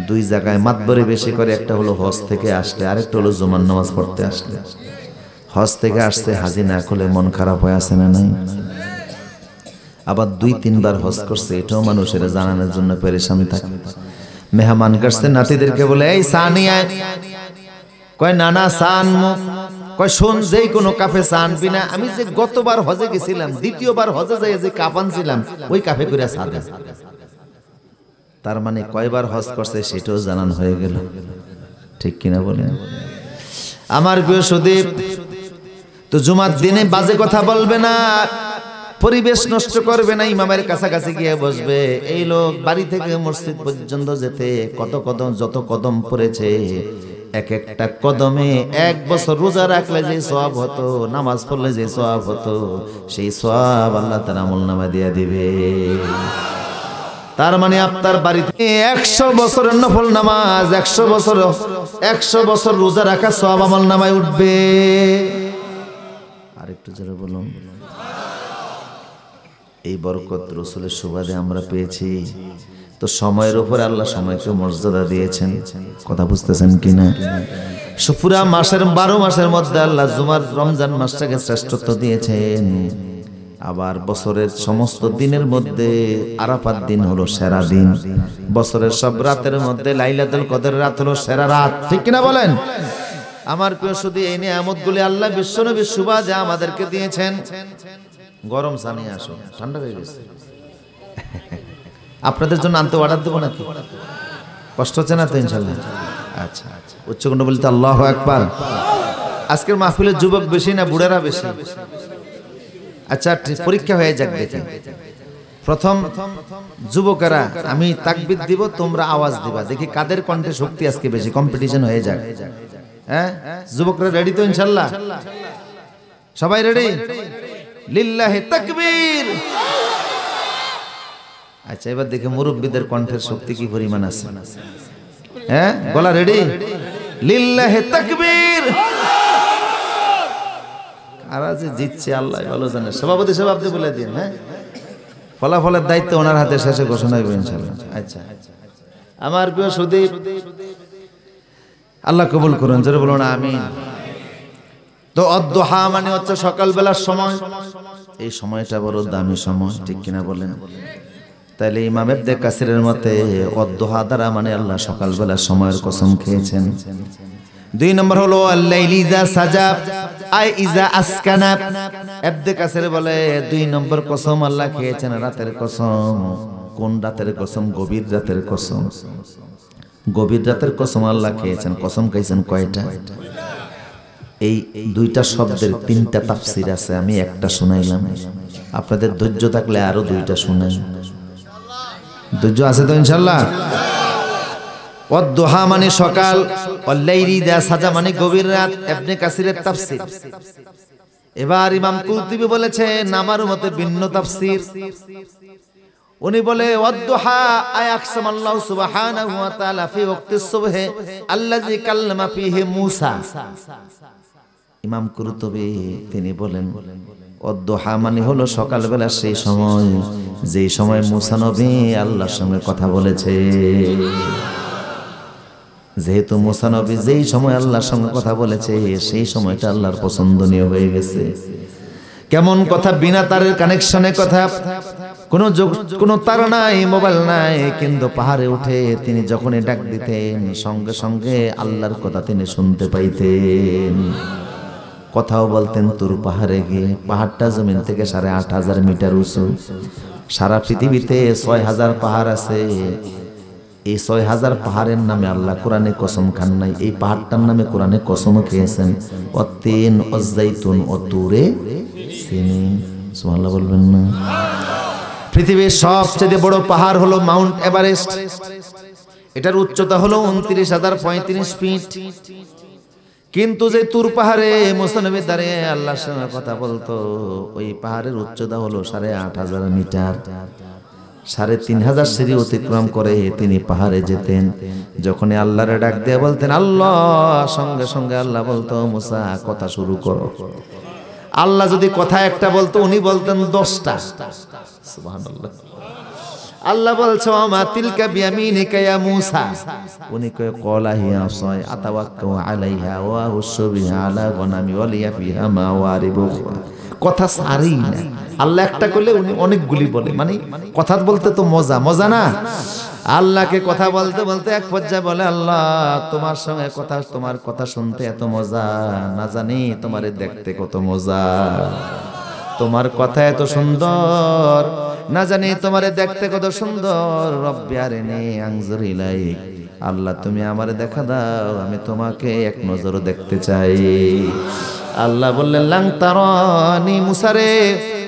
দুই জায়গায় মাতবরে বেশি করে, একটা হলো হজ থেকে আসলে, আরেকটা হলো জুমার নামাজ পড়তে আসলে। হজ থেকে আসতে হাজি না করলে মন খারাপ হয়ে আসে না নাই? আবার দুই তিনবার হজ করছে এটাও মানুষের জানানোর জন্য পেরেশান থাকে। মেহমান করছে নাতিদেরকে বলে এই সানিয়া কয় নানা সান কয় শোন যেই কোনো কাফে সান বিনা আমি যে গতবার হজে গেছিলাম দ্বিতীয়বার হজে যাই যে কাপ আনছিলাম ওই কাফে করে সাদা। তার মানে কয়বার হজ করছে সেটাও জানান হয়ে গেল। ঠিক কিনা বলেন? আমার প্রিয় সুদীপ তো জুমার দিনে বাজে কথা বলবে না। পরিবেশ নষ্ট করবে না, ইমামের কাছাকাছি গিয়ে বসবে। এই লোক বাড়ি থেকে মসজিদ পর্যন্ত যেতে কত কদম, যত কদম পড়েছে। এক একটা কদমে এক বছর রোজা রাখলে যে সব হতো, নামাজ পড়লে যে সব হতো, সেই সব আল্লাহ তার আমল নামা দিয়ে দিবে। তার মানে আপনার বাড়িতে একশো বছরের নফল নামাজ, একশো বছর একশো বছর রোজা রাখা সব আমল নামায় উঠবে। আর একটু জোরে বলুন। এই বরকত রসুলের সুবাদে আমরা পেয়েছি। তো সময়ের উপরে আল্লাহ সময়কে মর্যাদা দিয়েছেন। কথা বুঝতেছেন কিনা? সুপুরা মাসের বারো মাসের মধ্যে আল্লাহ জুমার রমজান মাসটাকে শ্রেষ্ঠত্ব দিয়েছেন। আবার বছরের সমস্ত দিনের মধ্যে আরাফাত দিন হলো সেরা দিন। বছরের সব রাতের মধ্যে লাইলাতুল কদর রাত হলো সেরা রাত। ঠিক কিনা বলেন? আমার প্রিয়, শুধু এই নিয়ামতগুলি আল্লাহ বিশ্বনবী সুবাদে আমাদেরকে দিয়েছেন। গরম সানি আসো, ঠান্ডা হয়ে গেছে। আপনাদের জন্য আনতে অর্ডার দেবো নাকি? কষ্ট হচ্ছে না তো ইনশাল্লাহ? আচ্ছা আচ্ছা। উচ্চকণ্ঠ বলতে আল্লাহ একবার আজকের মাহফিলের যুবক বেশি না বুড়েরা বেশি? আচ্ছা পরীক্ষা হয়ে যাক দেখি। প্রথম যুবকেরা, আমি তাকবিদ দিব, তোমরা আওয়াজ দিবা। দেখি কাদের কণ্ঠে শক্তি আজকে বেশি কম্পিটিশন হয়ে যাক। হ্যাঁ? যুবকরা রেডি তো ইনশাল্লাহ? সবাই রেডি লিল্লাহে তাকবীর। আচ্ছা এবার দেখে মুরব্বীদের কণ্ঠের শক্তি কি পরিমাণ আছে। হ্যাঁ গলা রেডি লিল্লাহে তাকবীর। কারা যে জিতছে আল্লাহ ভালো জানে। সভাপতি সভাপতি বলে দিন হ্যাঁ? ফলাফলের দায়িত্ব ওনার হাতে শেষে ঘোষণা হবে ইনশাল্লাহ আচ্ছা। আমার প্রিয় সুদীপ, আল্লাহ কবুল করুন, জোরে বলুন, আমিন। তো অদ্দোহা মানে হচ্ছে সকালবেলার সময়। এই সময়টা বড় দামি সময়, ঠিক কিনা বলেন? তাইলে ইমাম ইবনে কাসিরের মতে অদ্দোহা দ্বারা মানে আল্লাহ সকালবেলার সময়ের কসম খেয়েছেন। দুই নম্বর হলো, আল্লাইল ইজা সাজা, আই ইজা আসকানা। ইবনে কাসির বলে, দুই নম্বর কসম আল্লাহ খেয়েছেন রাতের কসম। কোন রাতের কসম? গভীর রাতের কসম। গভীর রাতের কসম আল্লাহ খেয়েছেন। কসম খাইছেন কয়টা? এই দুইটা শব্দের তিনটা তাফসির আছে, আমি একটা শুনাইলাম। আপনাদের ধৈর্য থাকলে আরও দুইটা শুনাই। ধৈর্য আছে তো ইনশাল্লাহ? অদ্দোহা মানে সকাল অল্লাইরি দা সাজা মানে গভীর রাত এবনে কাসিরের তাফসির। এবার ইমাম কুলতুবি বলেছেন, আমার মতে ভিন্ন তাফসির। উনি বলে অদ্দোহা আয়াকসাম আল্লাহ সুবহানাহু ওয়া তাআলা ফি ওয়াক্তিস সুবহে, আল্লাযী কাল্লামা ফিহি মূসা। ইমাম কুরতুবি তিনি বলেন, অদ্দোহা মানে হলো সকালবেলা সেই সময়, যেই সময় মুসা নবী আল্লাহর সঙ্গে কথা বলেছে। যেহেতু মুসা নবী যেই সময় আল্লাহর সঙ্গে কথা বলেছে, সেই সময়টা আল্লাহর পছন্দনীয় হয়ে গেছে। কেমন কথা, বিনা তারের কানেকশনে কথা, কোনো যোগ, কোনো তার নাই মোবাইল নাই, কিন্তু পাহাড়ে উঠে তিনি যখনই ডাক দিতেন, সঙ্গে সঙ্গে আল্লাহর কথা তিনি শুনতে পাইতেন। কথাও বলতেন, তুর পাহাড়ে গিয়ে পাহাড়টা জমিন থেকে সাড়ে আট হাজার মিটার উঁচু। সারা পৃথিবীতে ছয় হাজার পাহাড় আছে। এই ছয় হাজার পাহাড়ের নামে আল্লাহ কোরআনে কসম খান নাই। এই পাহাড়টার নামে কোরআনে কসম খেয়েছেন অতেন অজাইতুন ও তুরে সিনিন বলবেন না। পৃথিবীর সবচেয়ে বড় পাহাড় হলো মাউন্ট এভারেস্ট। এটার উচ্চতা হলো উনত্রিশ হাজার পঁয়ত্রিশ ফিট। কিন্তু যে তুর পাহাড়ে মুসানবী দাঁড়িয়ে আল্লাহর সঙ্গে কথা বলতো ওই পাহাড়ের উচ্চতা হলো সাড়ে আট হাজার মিটার। সাড়ে তিন হাজার সিঁড়ি অতিক্রম করে তিনি পাহাড়ে যেতেন। যখনই আল্লাহরে ডাক দিয়ে বলতেন আল্লাহ সঙ্গে সঙ্গে আল্লাহ বলতো মুসা কথা শুরু করো। আল্লাহ যদি কথা একটা বলতো উনি বলতেন দশটা। সুবহানাল্লাহ। আল্লাহ বলছে আমা তিলকা বিয়ামিনিকা ইয়া মূসা। উনি কয়, কলা হিয়া সয় আতাওয়াক্কাউ আলাইহা ওয়া হুসবিহা আলা গনামি ওয়ালিয়া ফিহা মাওয়ারিবু কথা সারেই না। আল্লাহ একটা করলে উনি অনেকগুলি বলে। মানে কথা বলতে তো মজা মজা না? আল্লাহকে কথা বলতে বলতে এক পর্যায়ে বলে, আল্লাহ, তোমার সঙ্গে কথা, তোমার কথা শুনতে এত মজা। না জানি তোমারে দেখতে কত মজা। তোমার কথা এত সুন্দর। না জানি তোমারে দেখতে কত সুন্দর। রব্বি আরে নে আংজুর ইলাইক। আল্লাহ, তুমি আমারে দেখা দাও, আমি তোমাকে এক নজর দেখতে চাই। আল্লাহ বললেন, লাং তারানি মুসারে,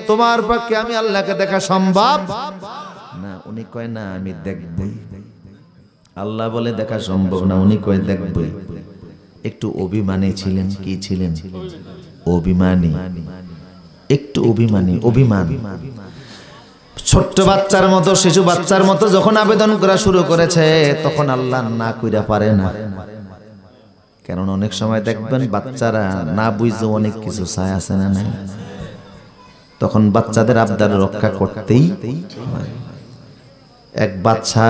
তোমার পক্ষে আমি আল্লাহকে দেখা সম্ভব? না, উনি কয়, না, আমি দেখবই। আল্লাহ বলে, দেখা সম্ভব না। উনি কয়, দেখবই। একটু অভিমানী ছিলেন, কি ছিলেন? অভিমানী। একটু অভিমানী, অভিমান। ছোট্ট বাচ্চার মতো, শিশু বাচ্চার মতো যখন আবেদন করা শুরু করেছে, তখন আল্লাহ না কইরা পারে না। কারণ অনেক সময় দেখবেন বাচ্চারা না বুঝে অনেক কিছু চায়, আছে না নাই? তখন বাচ্চাদের আবদার রক্ষা করতেই এক বাচ্চা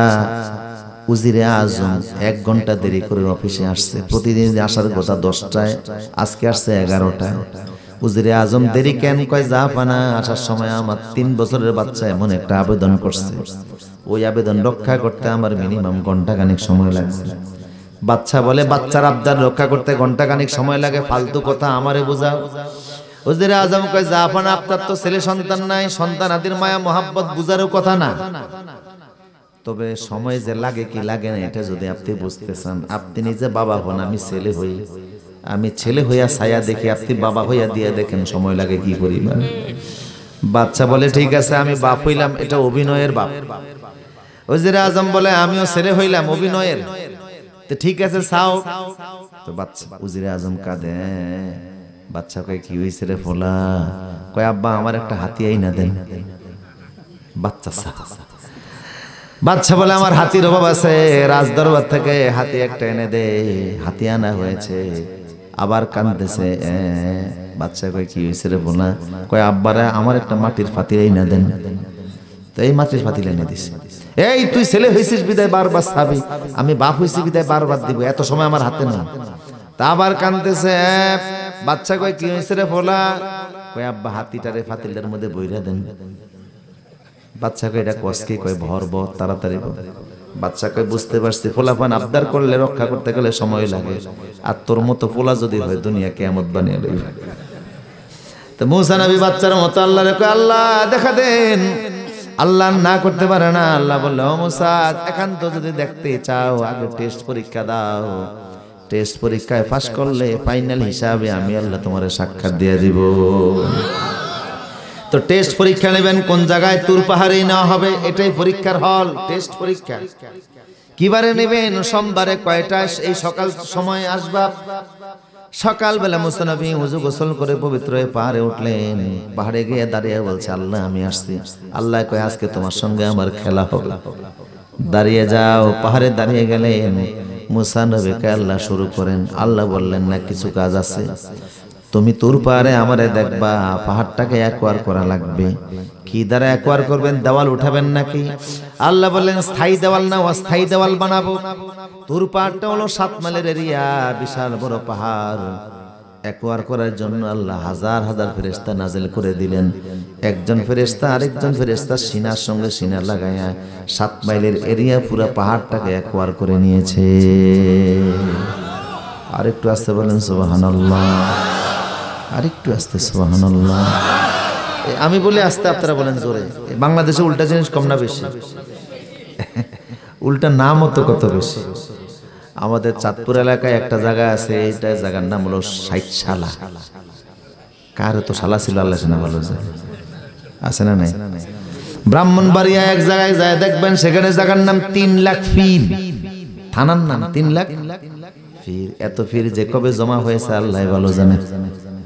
উজিরে আজম এক ঘণ্টা দেরি করে অফিসে আসছে। প্রতিদিন আসার কথা দশটায়, আজকে আসছে এগারোটায়। উজিরে আজম দেরি কেন কয় যা পানা আসার সময় আমার তিন বছরের বাচ্চা এমন একটা আবেদন করছে। ওই আবেদন রক্ষা করতে আমার মিনিমাম ঘণ্টা খানিক সময় লাগছে। বাচ্চা বলে বাচ্চার আবদার রক্ষা করতে ঘণ্টা খানিক সময় লাগে ফালতু কথা আমারে বোঝাও উজিরে আজম কয় যা পানা আপনার তো ছেলে সন্তান নাই সন্তান আদির মায়া মোহাব্বত বুঝারও কথা না। তবে সময় যে লাগে কি লাগে না এটা যদি আপনি বুঝতে চান। আপনি নিজে বাবা হন আমি ছেলে হই। আমি ছেলে হইয়া ছায়া দেখি, আপনি বাবা হইয়া দিয়ে দেখেন সময় লাগে কি করিবার বাচ্চা বলে, ঠিক আছে, আমি বাপ হইলাম, এটা অভিনয়ের বাপ। ওজির আজম বলে, আমিও ছেলে হইলাম, অভিনয়ের। তো ঠিক আছে সাও তো বাচ্চা, উজিরে আজম কাঁদে, বাচ্চা কয়, কি হয়েছে রে ফোলা? কয়, আব্বা, আমার একটা হাতি আই না দেন। বাচ্চা বাচ্চা বলে, আমার হাতির অভাব আছে, রাজদরবার থেকে হাতি একটা এনে দে। হাতি আনা হয়েছে। আবার কান্দতেছে এ, বাচ্চা কয় কি হয়েছে রে বলা? কয় আব্বারা আমার একটা মাটির ফাতিল না দেন। তো এই মাটির ফাতিল এনে দিছে। এই তুই ছেলে হয়েছিস বিদায় বারবার সাবি। আমি বাপ হয়েছি বিদায় বারবার দিব। এত সময় আমার হাতে না তা আবার কান্দতেছে এ, বাচ্চা কয় কি হয়েছে রে ফোলা কয় আব্বা হাতিটারে ফাতিলটার মধ্যে বইরা দেন। বাচ্চা কয় এটা কষ্টকে কয় ভর ব তাড়াতাড়ি বাচ্চাকে বুঝতে পারছি ফোলাপান আবদার করলে, রক্ষা করতে গেলে সময় লাগে। আর তোর মতো ফোলা যদি হয়, দুনিয়া কেমত বানিয়ে লইবে তো মুসা নবী বাচ্চার মতো আল্লাহ আল্লাহ, দেখা দেন। আল্লাহ না করতে পারে না। আল্লাহ বলল মুসা একান্ত যদি দেখতে চাও, আগে টেস্ট পরীক্ষা দাও। টেস্ট পরীক্ষায় পাশ করলে ফাইনাল হিসাবে আমি আল্লাহ তোমার সাক্ষাৎ দিয়ে দিব। তো টেস্ট পরীক্ষা নেবেন, কোন জায়গায় তুর পাহাড়ে নেওয়া হবে, এটাই পরীক্ষার হল টেস্ট পরীক্ষা। কিবারে নেবেন, সোমবারে কয়টায়, এই সকাল সময় আসবা। সকালবেলা মুস্তানবী উজু গোসল করে পবিত্র হয়ে পাহাড়ে উঠলেন। পাহাড়ে গিয়ে দাঁড়িয়ে বলছে, আল্লাহ, আমি আসছি। আল্লাহ কয়, আজকে তোমার সঙ্গে আমার খেলা হবে। দাঁড়িয়ে যাও, পাহাড়ে দাঁড়িয়ে গেলেন। মুসা নবীকে আল্লাহ, শুরু করেন। আল্লাহ বললেন, না, কিছু কাজ আছে। তুমি তোর পাহাড়ে আমারে দেখবা, পাহাড়টাকে একোয়ার করা লাগবে। কি দ্বারা একোয়ার করবেন? দেওয়াল উঠাবেন নাকি? আল্লাহ বললেন, স্থায়ী দেওয়াল না অস্থায়ী দেওয়াল বানাবো। তোর পাহাড়টা হলো সাত মাইলের এরিয়া, বিশাল বড় পাহাড়। একোয়ার করার জন্য আল্লাহ হাজার হাজার ফেরেস্তা নাজেল করে দিলেন। একজন ফেরেস্তা আরেকজন ফেরেস্তা সিনার সঙ্গে সিনা লাগাইয়া সাত মাইলের এরিয়া পুরো পাহাড়টাকে একোয়ার করে নিয়েছে। আরেকটু আসতে বলেন, সুবহানাল্লাহ। আরেকটু আসতে এ, আমি বলে আস্তে আপনারা বলেন জোরে। বাংলাদেশে উল্টা জিনিস কম না বেশি? উল্টা নাম তো কত বেশি? আমাদের চাঁদপুর এলাকায় একটা জায়গা আছে এটা জায়গার নাম হলো সাইটশালা। কার তো শালা ছিল আল্লাহ না ভালো জানে। আছে না নাই? ব্রাহ্মণবাড়িয়া এক জায়গায় যায় দেখবেন সেখানে জায়গার নাম তিন লাখ ফির। থানার নাম তিন লাখ ফির। এত ফির যে কবে জমা হয়েছে আল্লাহ ভালো জানে।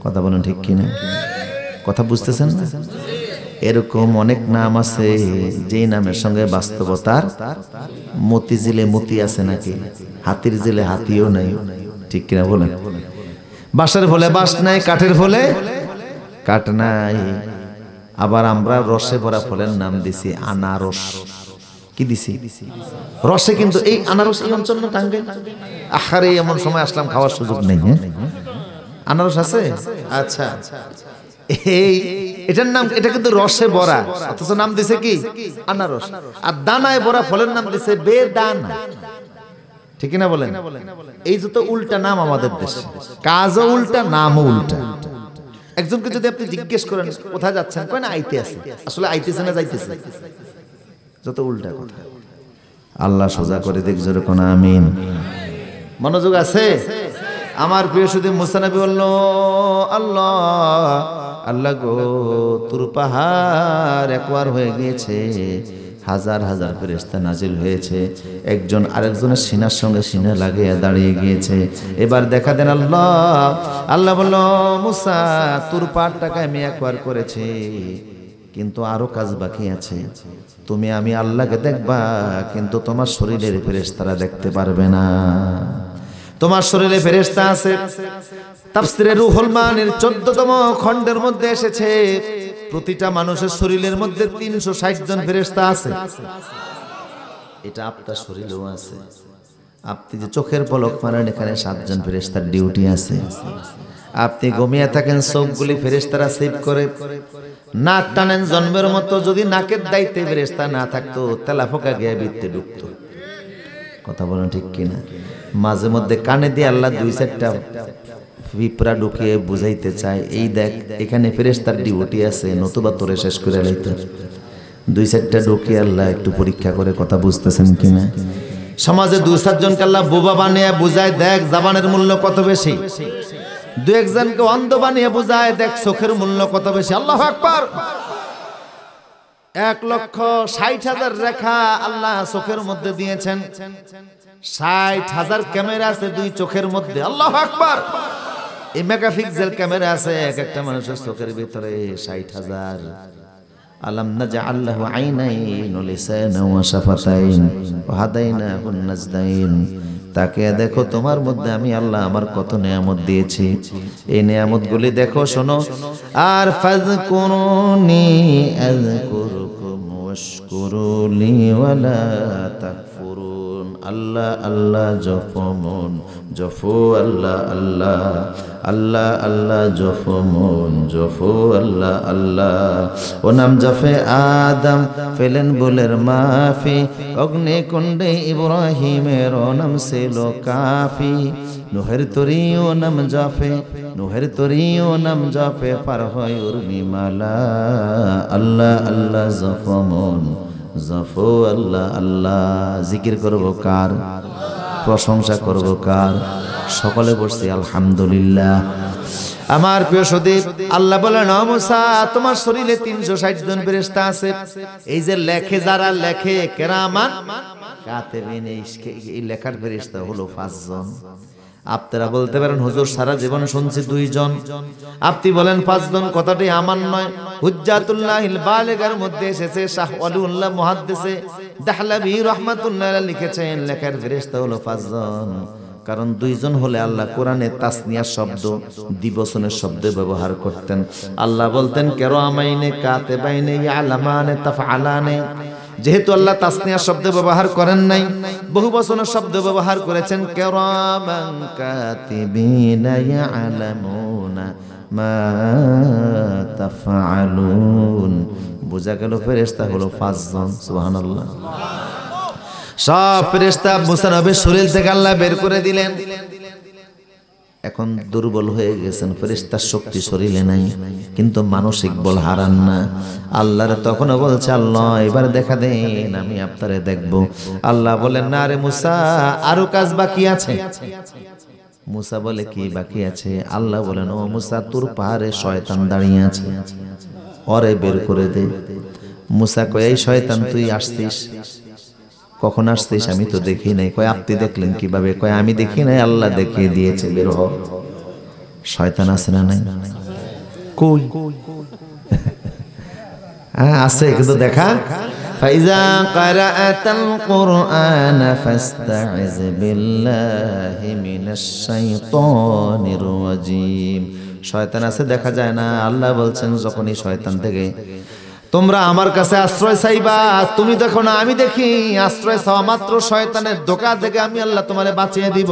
কথা বলেন ঠিক কিনা? কথা বুঝতেছেন না? এরকম অনেক নাম আছে, যেই নামের সঙ্গে বাস্তবতার মতি জিলে মতি আছে নাকি? হাতির জিলে হাতিও নাই, ঠিক কিনা বলেন? বাঁশের ফলে বাঁশ নাই, কাঠের ফলে কাঠ নাই। আবার আমরা রসে ভরা ফলের নাম দিছি আনারস। কি দিছি? রসে কিন্তু এই আনারস এই অঞ্চল না টাঙ্গাইল? আহারে, এমন সময় আসলাম, খাওয়ার সুযোগ নেই হ্যাঁ? আনারস আছে? আচ্ছা। এই এটার নাম এটা কিন্তু রসে ভরা অথচ নাম দিছে কি? আনারস। আর দানায় ভরা ফলের নাম দিছে বেদানা। ঠিক না বলেন? এই যত উল্টা নাম আমাদের দেশে। কাজও উল্টা নামও উল্টা। একজনকে যদি আপনি জিজ্ঞেস করেন কোথায় যাচ্ছেন? কয় না আইতে আছে আসলে আইতেছে না যাইতেছে। যত উল্টা কথা। আল্লাহ সোজা করে দেখ জোরে কোন আমিন। মনোযোগ আছে? আমার প্রিয় সুদী মুসানবী বলল, আল্লাহ আল্লাহ গো, তোর পাহাড় একবার হয়ে গিয়েছে। হাজার হাজার ফেরেস্তা নাজিল হয়েছে। একজন আরেকজনের সিনার সঙ্গে সিনা লাগিয়ে দাঁড়িয়ে গিয়েছে। এবার দেখা দেন আল্লাহ। আল্লাহ বলল, মুসা, তোর পাহাড়টাকে আমি একবার করেছি, কিন্তু আরও কাজ বাকি আছে। তুমি আমি আল্লাহকে দেখবা, কিন্তু তোমার শরীরের ফেরেশতারা দেখতে পারবে না। তোমার শরীরে ফেরেশতা আছে। তাফসিরে রুহুল মানের 14তম খণ্ডের মধ্যে এসেছে, প্রতিটা মানুষের শরীরের মধ্যে 360 জন ফেরেশতা আছে। এটা আপনার শরীরেও আছে। আপনি যে চোখের পলক মারেন, এখানে সাতজন ফেরেস্তার ডিউটি আছে। আপনি ঘুমিয়ে থাকেন, চোখগুলি ফেরেস্তারা সেভ করে। নাক টানেন জন্মের মতো, যদি নাকের দায়িত্বে ফেরেশতা না থাকতো তেলাফোকা গিয়ে বৃত্তে ঢুকতো। কথা বলেন ঠিক কিনা? মাঝে মধ্যে কানে দিয়ে আল্লাহ দুই চারটা পিঁপড়া ঢুকিয়ে বুঝাইতে চায়, এই দেখ, এখানে ফেরেশতার ডিউটি আছে, নতুবা তোরে শেষ করে লাইতে দুই চারটা ঢুকিয়ে আল্লাহ একটু পরীক্ষা করে কথা বুঝতেছেন কিনা সমাজে দুই চারজনকে আল্লাহ বোবা বানিয়ে বুঝায়, দেখ, জাবানের মূল্য কত বেশি? দু একজনকে অন্ধ বানিয়ে বুঝায়, দেখ, চোখের মূল্য কত বেশি? আল্লাহ আকবার। এক লক্ষ ষাট হাজার রেখা আল্লাহ চোখের মধ্যে দিয়েছেন। ষাট হাজার ক্যামেরা আছে দুই চোখের মধ্যে। আল্লাহ আকবার। এই মেগাপিক্সেল ক্যামেরা আছে, এক একটা মানুষের চোখের ভিতরে ষাট হাজার। আলাম নাজআল লাহু আইনাইন ওয়া লিসানান ওয়া শাফাতাইন ওয়া হাদাইনাহু নাজদাইন। তাকে দেখো তোমার মধ্যে আমি আল্লাহ আমার কত নিয়ামত দিয়েছি। এই নিয়ামতগুলি দেখো, শোনো। আর ফাযকুরুনি আযকুরুকুম ওয়াশকুরুলি আল্লাহ আল্লাহ জফমন জফো আল্লাহ আল্লাহ আল্লাহ আল্লাহ জফমন জফো আল্লাহ আল্লাহ। ও নাম জফে আদম, ফেলেন বুলের মাফি অগ্নি কুণ্ডে ইব্রাহিমের ও নাম ছিল কাফি। নুহের তরিও নাম জফে নুহের তরিও নাম জফে পার হয় উর্মি মালা। আল্লাহ আল্লাহ জফমন জফো আল্লাহ আল্লাহ, জিকির করব কার? প্রশংসা করব কার? সকলে বসছি, আলহামদুলিল্লাহ। আমার প্রিয় সদীপ, আল্লাহ বলেন মুসা, তোমার শরীরে তিনশো ষাট জন ফেরেশতা আছে। এই যে লেখে যারা লেখে, কেরামান, কাতেবিন, এই লেখার ফেরেশতা হলো পাঁচজন। আপনারা বলতে পারেন, হুজুর, সারা জীবন শুনছি দুইজন। আপনি বলেন, পাঁচজন? কথাটি আমার নয়। হুজ্জাতুল্লাহ বালেগার মধ্যে এসেছে শাহ ওয়ালিউল্লাহ মুহাদ্দিসে দাহলাবি রাহমাতুল্লাহ লিখেছেন, লেখার ফেরেশতা হলো পাঁচজন। কারণ দুইজন হলে আল্লাহ কোরআনে তাসনিয়া শব্দ দিবসনের শব্দ ব্যবহার করতেন। আল্লাহ বলতেন কেরো আমাইনে কাতে বাইনে আলামানে তাফআলানে। যেহেতু আল্লাহ তাসনিয়া শব্দ ব্যবহার করেন নাই, বহু বচনের শব্দ ব্যবহার করেছেন, কেরামান কাতিবিনা ইয়ালামুনা মা তাফআলুন। বোঝা গেল ফেরেশতা হলো পাঁচজন সুবহানাল্লাহ। সব ফেরেশতা মুসা নবীর শরীর থেকে আল্লাহ বের করে দিলেন। এখন দুর্বল হয়ে গেছেন ফেরেশতার শক্তি শরীরে নাই কিন্তু মানসিক বল হারান না। আল্লাহর তখনও বলছে আল্লাহ এবার দেখা দেন আমি আপনারে দেখব। আল্লাহ বলেন না রে মুসা আরও কাজ বাকি আছে। মুসা বলে কি বাকি আছে? আল্লাহ বলেন ও মুসা তোর পাহাড়ে শয়তান দাঁড়িয়ে আছে। অরে বের করে দে। মুসা কয় এই শয়তান তুই আসছিস কখন আসছিস আমি তো দেখি নাই কয় আপনি দেখলেন কিভাবে কয় আমি দেখি নাই আল্লাহ দেখিয়ে দিয়েছে বের হ শয়তান আছে না নাই কই (laughs) হ্যাঁ আছে কিন্তু দেখা ফাইজা قرأت القرآن فاستعذ بالله من الشيطان الرجيم শয়তান আছে দেখা যায় না আল্লাহ বলছেন যখনই শয়তান থেকে তোমরা আমার কাছে আশ্রয় চাইবা। তুমি দেখো না, আমি দেখি আশ্রয় চাওয়া মাত্র শয়তানের ধোকা থেকে আমি আল্লাহ তোমারে বাঁচিয়ে দিব।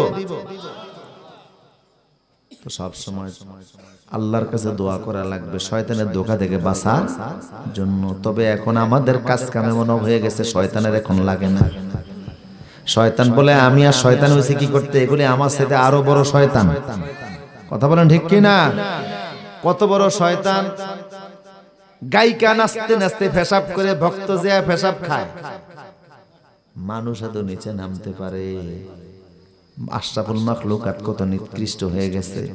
আল্লাহর কাছে দোয়া করা লাগবে, শয়তানের থেকে জন্য। তবে এখন আমাদের কাজ মনে হয়ে গেছে, শয়তানের এখন লাগে না। শয়তান বলে, আমি আর শয়তান হয়েছে কি করতে? এগুলি আমার সাথে আরও বড় শয়তান। কথা বলেন ঠিক কি না কত বড় শয়তান? গায়িকা নাচতে নাচতে ফেসাব করে ভক্ত যে ফেসাব খায়। মানুষ এত নিচে নামতে পারে। আশরাফুল মাখলুকাত কত নিকৃষ্ট হয়ে গেছে।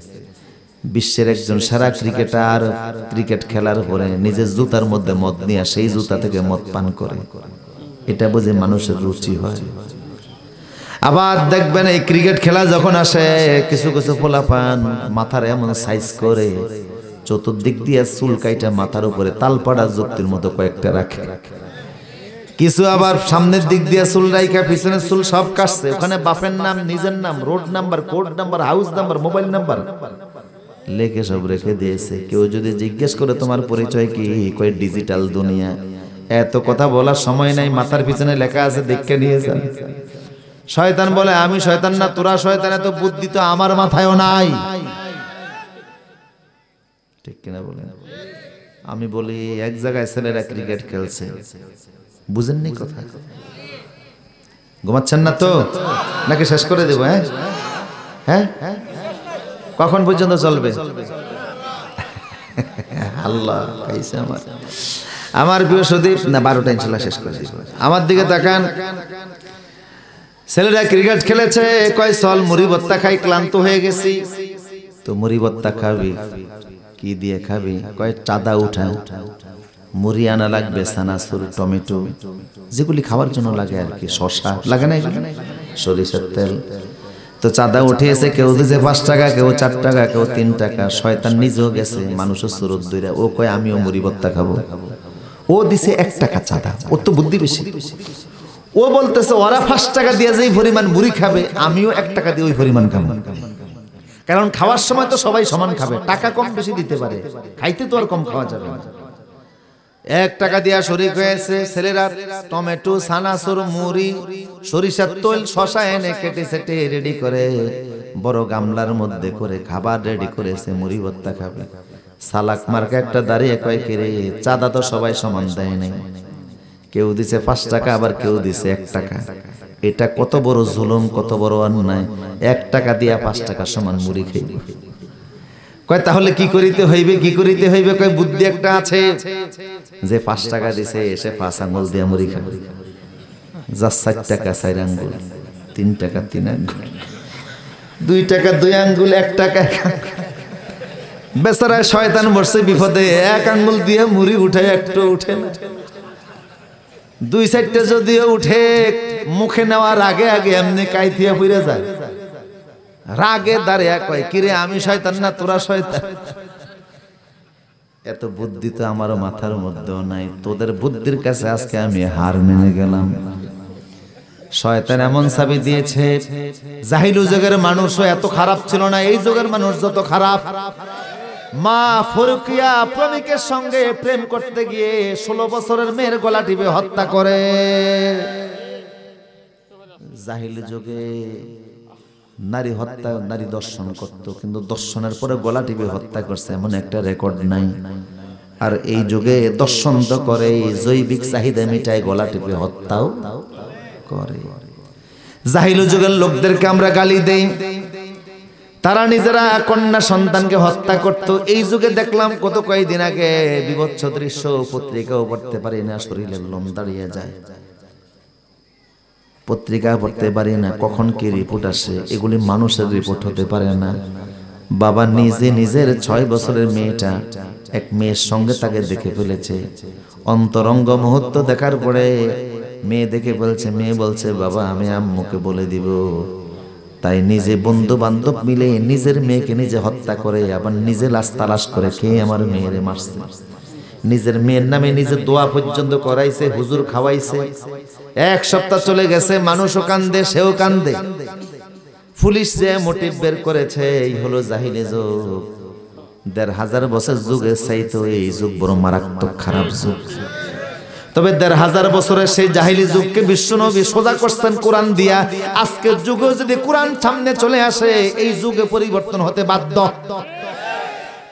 বিশ্বের একজন সেরা ক্রিকেটার, ক্রিকেট খেলার পরে নিজের জুতার মধ্যে মদ নিয়ে সেই জুতা থেকে মদ পান করে। এটা বুঝে মানুষের রুচি হয়। আবার দেখবেন এই ক্রিকেট খেলা যখন আসে, কিছু কিছু পোলা পান মাথার এমন সাইজ করে চতুর্দিক দিয়ে চুল কাইটা মাথার উপরে তালপাড়া যুক্তির মতো কয়েকটা রাখে। কিছু আবার সামনের দিক দিয়ে চুল রাইখা, পিছনের চুল সব কাটছে। ওখানে বাপের নাম, নিজের নাম, road number, code number, house number, mobile number লেখে সব রেখে দিয়েছে। কেউ যদি জিজ্ঞেস করে, তোমার পরিচয় কি? কয়, ডিজিটাল দুনিয়া। এত কথা বলার সময় নাই, মাথার পিছনে লেখা আছে, দেখে নিয়েছেন শয়তান বলে, আমি শয়তান না, তোরা শয়তান, এত বুদ্ধি তো আমার মাথায়ও নাই। ঠিক কিনা বলেন? আমি বলি, এক জায়গায় ছেলেরা ক্রিকেট খেলছে। বুঝেননি কথা? ঘুমাচ্ছেন না তো? নাকি শেষ করে দেবো হ্যাঁ? হ্যাঁ? কখন পর্যন্ত চলবে? আল্লাহ, পাইছে আমার। আমার প্রিয় সুদীপ, না, বারোটা ইনশাল্লাহ শেষ করে আমার দিকে তাকান। ছেলেরা ক্রিকেট খেলেছে, কয় চল মুড়ি ভত্তা খাই, ক্লান্ত হয়ে গেছি। তো মুড়ি ভত্তা খাবি? কি দিয়ে খাবে? কয়, চাঁদা উঠা। মুড়ি আনা লাগবে, সানাসুর, টমেটো। যেগুলি খাওয়ার জন্য লাগে আর কি শশা লাগে না? সরিষার তেল। তো চাঁদা উঠিয়েছে কেউ দিছে পাঁচ টাকা, কেউ চার টাকা, কেউ তিন টাকা। শয়তান নিজেও গেছে মানুষের সুরত দুইরা ও কয়, আমিও মুড়ি ভত্তা খাব। ও দিছে এক টাকা চাঁদা। ওর তো বুদ্ধি বেশি। ও বলতেছে, ওরা পাঁচ টাকা দিয়ে যেই পরিমাণ মুড়ি খাবে, আমিও এক টাকা দিয়ে ওই পরিমাণ খাব। কারণ খাওয়ার সময় তো সবাই সমান খাবে। টাকা কম বেশি দিতে পারে। খাইতে তো আর কম খাওয়া যাবে না। এক টাকা দিয়া শরিক হয়েছে ছেলেরা টমেটো সানাসুর মুড়ি সরিষার তৈল শশা এনে কেটে সেটে রেডি করে। বড় গামলার মধ্যে করে খাবার রেডি করেছে মুড়ি ভর্তা খাবে। সালাক মার্কে একটা দাঁড়িয়ে কয় কে রে চাঁদা তো সবাই সমান দেয় নাই। কেউ দিছে পাঁচ টাকা আবার কেউ দিছে এক টাকা। এটা কত বড় জুলুম, কত বড় অন্যায়। এক টাকা দিয়া পাঁচ টাকা সমান মুড়ি খেয়ে কয়, তাহলে কি করিতে হইবে, কি করিতে হইবে? কয়, বুদ্ধি একটা আছে। যে পাঁচ টাকা দিছে এসে পাঁচ আঙুল দিয়া মুড়ি খাবে যার চার টাকা, চার আঙ্গুল। তিন টাকা, তিন আঙ্গুল। দুই টাকা, দুই আঙ্গুল, এক টাকা বেচারায় শয়তান বসছে বিপদে। এক আঙ্গুল দিয়ে মুড়ি উঠে একটু উঠে না। দুই সাইডটা যদিও উঠে, মুখে নেওয়ার আগে আগে এমনি কাইথিয়া ফিরে যায়। রাগে দাঁড়িয়ে কয়, কিরে, আমি শয়তান না, তোরা শয়তান? এত বুদ্ধি তো আমারও মাথার মধ্যেও নাই। তোদের বুদ্ধির কাছে আজকে আমি হার মেনে গেলাম। শয়তান এমন চাবি দিয়েছে, জাহিলু যুগের মানুষও এত খারাপ ছিল না, এই যুগের মানুষ যত খারাপ মা ফরুকিয়া প্রেমিকের সঙ্গে প্রেম করতে গিয়ে ষোলো বছরের মেয়ের গলা টিপে হত্যা করে। জাহিল যুগে নারী হত্যা, নারী দর্শন করত, কিন্তু দর্শনের পরে গলা টিপে হত্যা করছে এমন একটা রেকর্ড নাই। আর এই যুগে দর্শন তো করে জৈবিক চাহিদা মিটায় গলা টিপে হত্যাও করে। জাহিল যুগের লোকদেরকে আমরা গালি দেই। তারা নিজেরা কন্যা সন্তানকে হত্যা করত। এই যুগে দেখলাম কত কয়েকদিন আগে বিভৎস দৃশ্য পত্রিকাও পড়তে পারি না, শরীরের লোম দাঁড়িয়ে যায়। পত্রিকা পড়তে পারি না, কখন কি রিপোর্ট আসে, এগুলি মানুষের রিপোর্ট হতে পারে না। বাবা নিজে নিজের ছয় বছরের মেয়েটা, এক মেয়ের সঙ্গে তাকে দেখে ফেলেছে। অন্তরঙ্গ মুহূর্ত দেখার পরে মেয়ে দেখে বলছে মেয়ে বলছে, বাবা, আমি আম্মুকে বলে দিব। তাই নিজে বন্ধু বান্ধব মিলে নিজের মেয়েকে নিজে হত্যা করে আবার নিজে লাশ তালাশ করে কে আমার মেয়েরে মারছে। নিজের মেয়ের নামে নিজে দোয়া পর্যন্ত করাইছে, হুজুর খাওয়াইছে। এক সপ্তাহ চলে গেছে, মানুষও কান্দে, সেও কান্দে। পুলিশ যে মোটিভ বের করেছে, এই হলো জাহিলি যুগ। দেড় হাজার বছর যুগে চাইতো এই যুগ বড় মারাত্মক খারাপ যুগ। তবে দেড় হাজার বছরের সেই জাহিলি যুগকে বিশ্বনবী সোজা করছেন কোরআন দিয়া। আজকের যুগেও যদি কোরআন সামনে চলে আসে, এই যুগে পরিবর্তন হতে বাধ্য।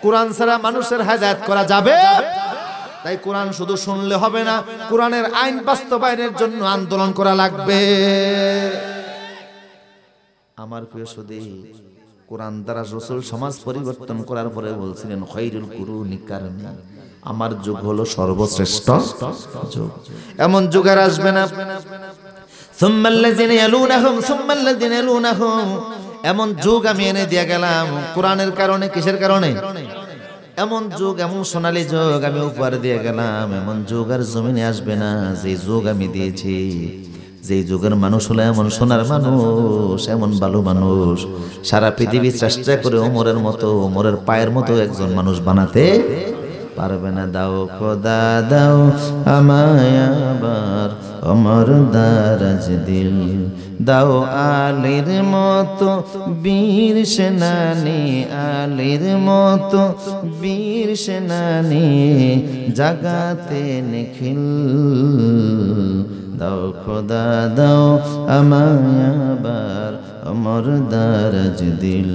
কোরআন ছাড়া মানুষের হায়াত করা যাবে? তাই কোরআন শুধু শুনলে হবে না, কোরআনের আইন বাস্তবায়নের জন্য আন্দোলন করা লাগবে। আমার প্রিয় সুদী, কোরআন দ্বারা রসুল সমাজ পরিবর্তন করার পরে বলছিলেন, খৈরুল কুরু নিকারণী আমার যুগ হলো সর্বশ্রেষ্ঠ যুগ। এমন যুগ আর আসবে না। এমন যুগ আমি এনে দিয়ে গেলাম। কোরআনের কারণে, কিসের কারণে? এমন যুগ, এমন সোনালি যুগ আমি উপহার দিয়ে গেলাম। এমন যুগ আর জমিনে আসবে না। যে যুগ আমি দিয়েছি, যে যুগের মানুষ হলো এমন সোনার মানুষ, এমন ভালো মানুষ। সারা পৃথিবী চেষ্টা করে ওমরের মতো, ওমরের পায়ের মতো একজন মানুষ বানাতে পারবে না, দাও খোদা, দাও আমায় আবার অমর দারাজ দিল। দাও আলির মতো বীর সেনানি, আলির মতো বীর সেনানি জাগাতে নিখিল। দাও খোদা, দাও আমায় আবার অমর দারাজ দিল।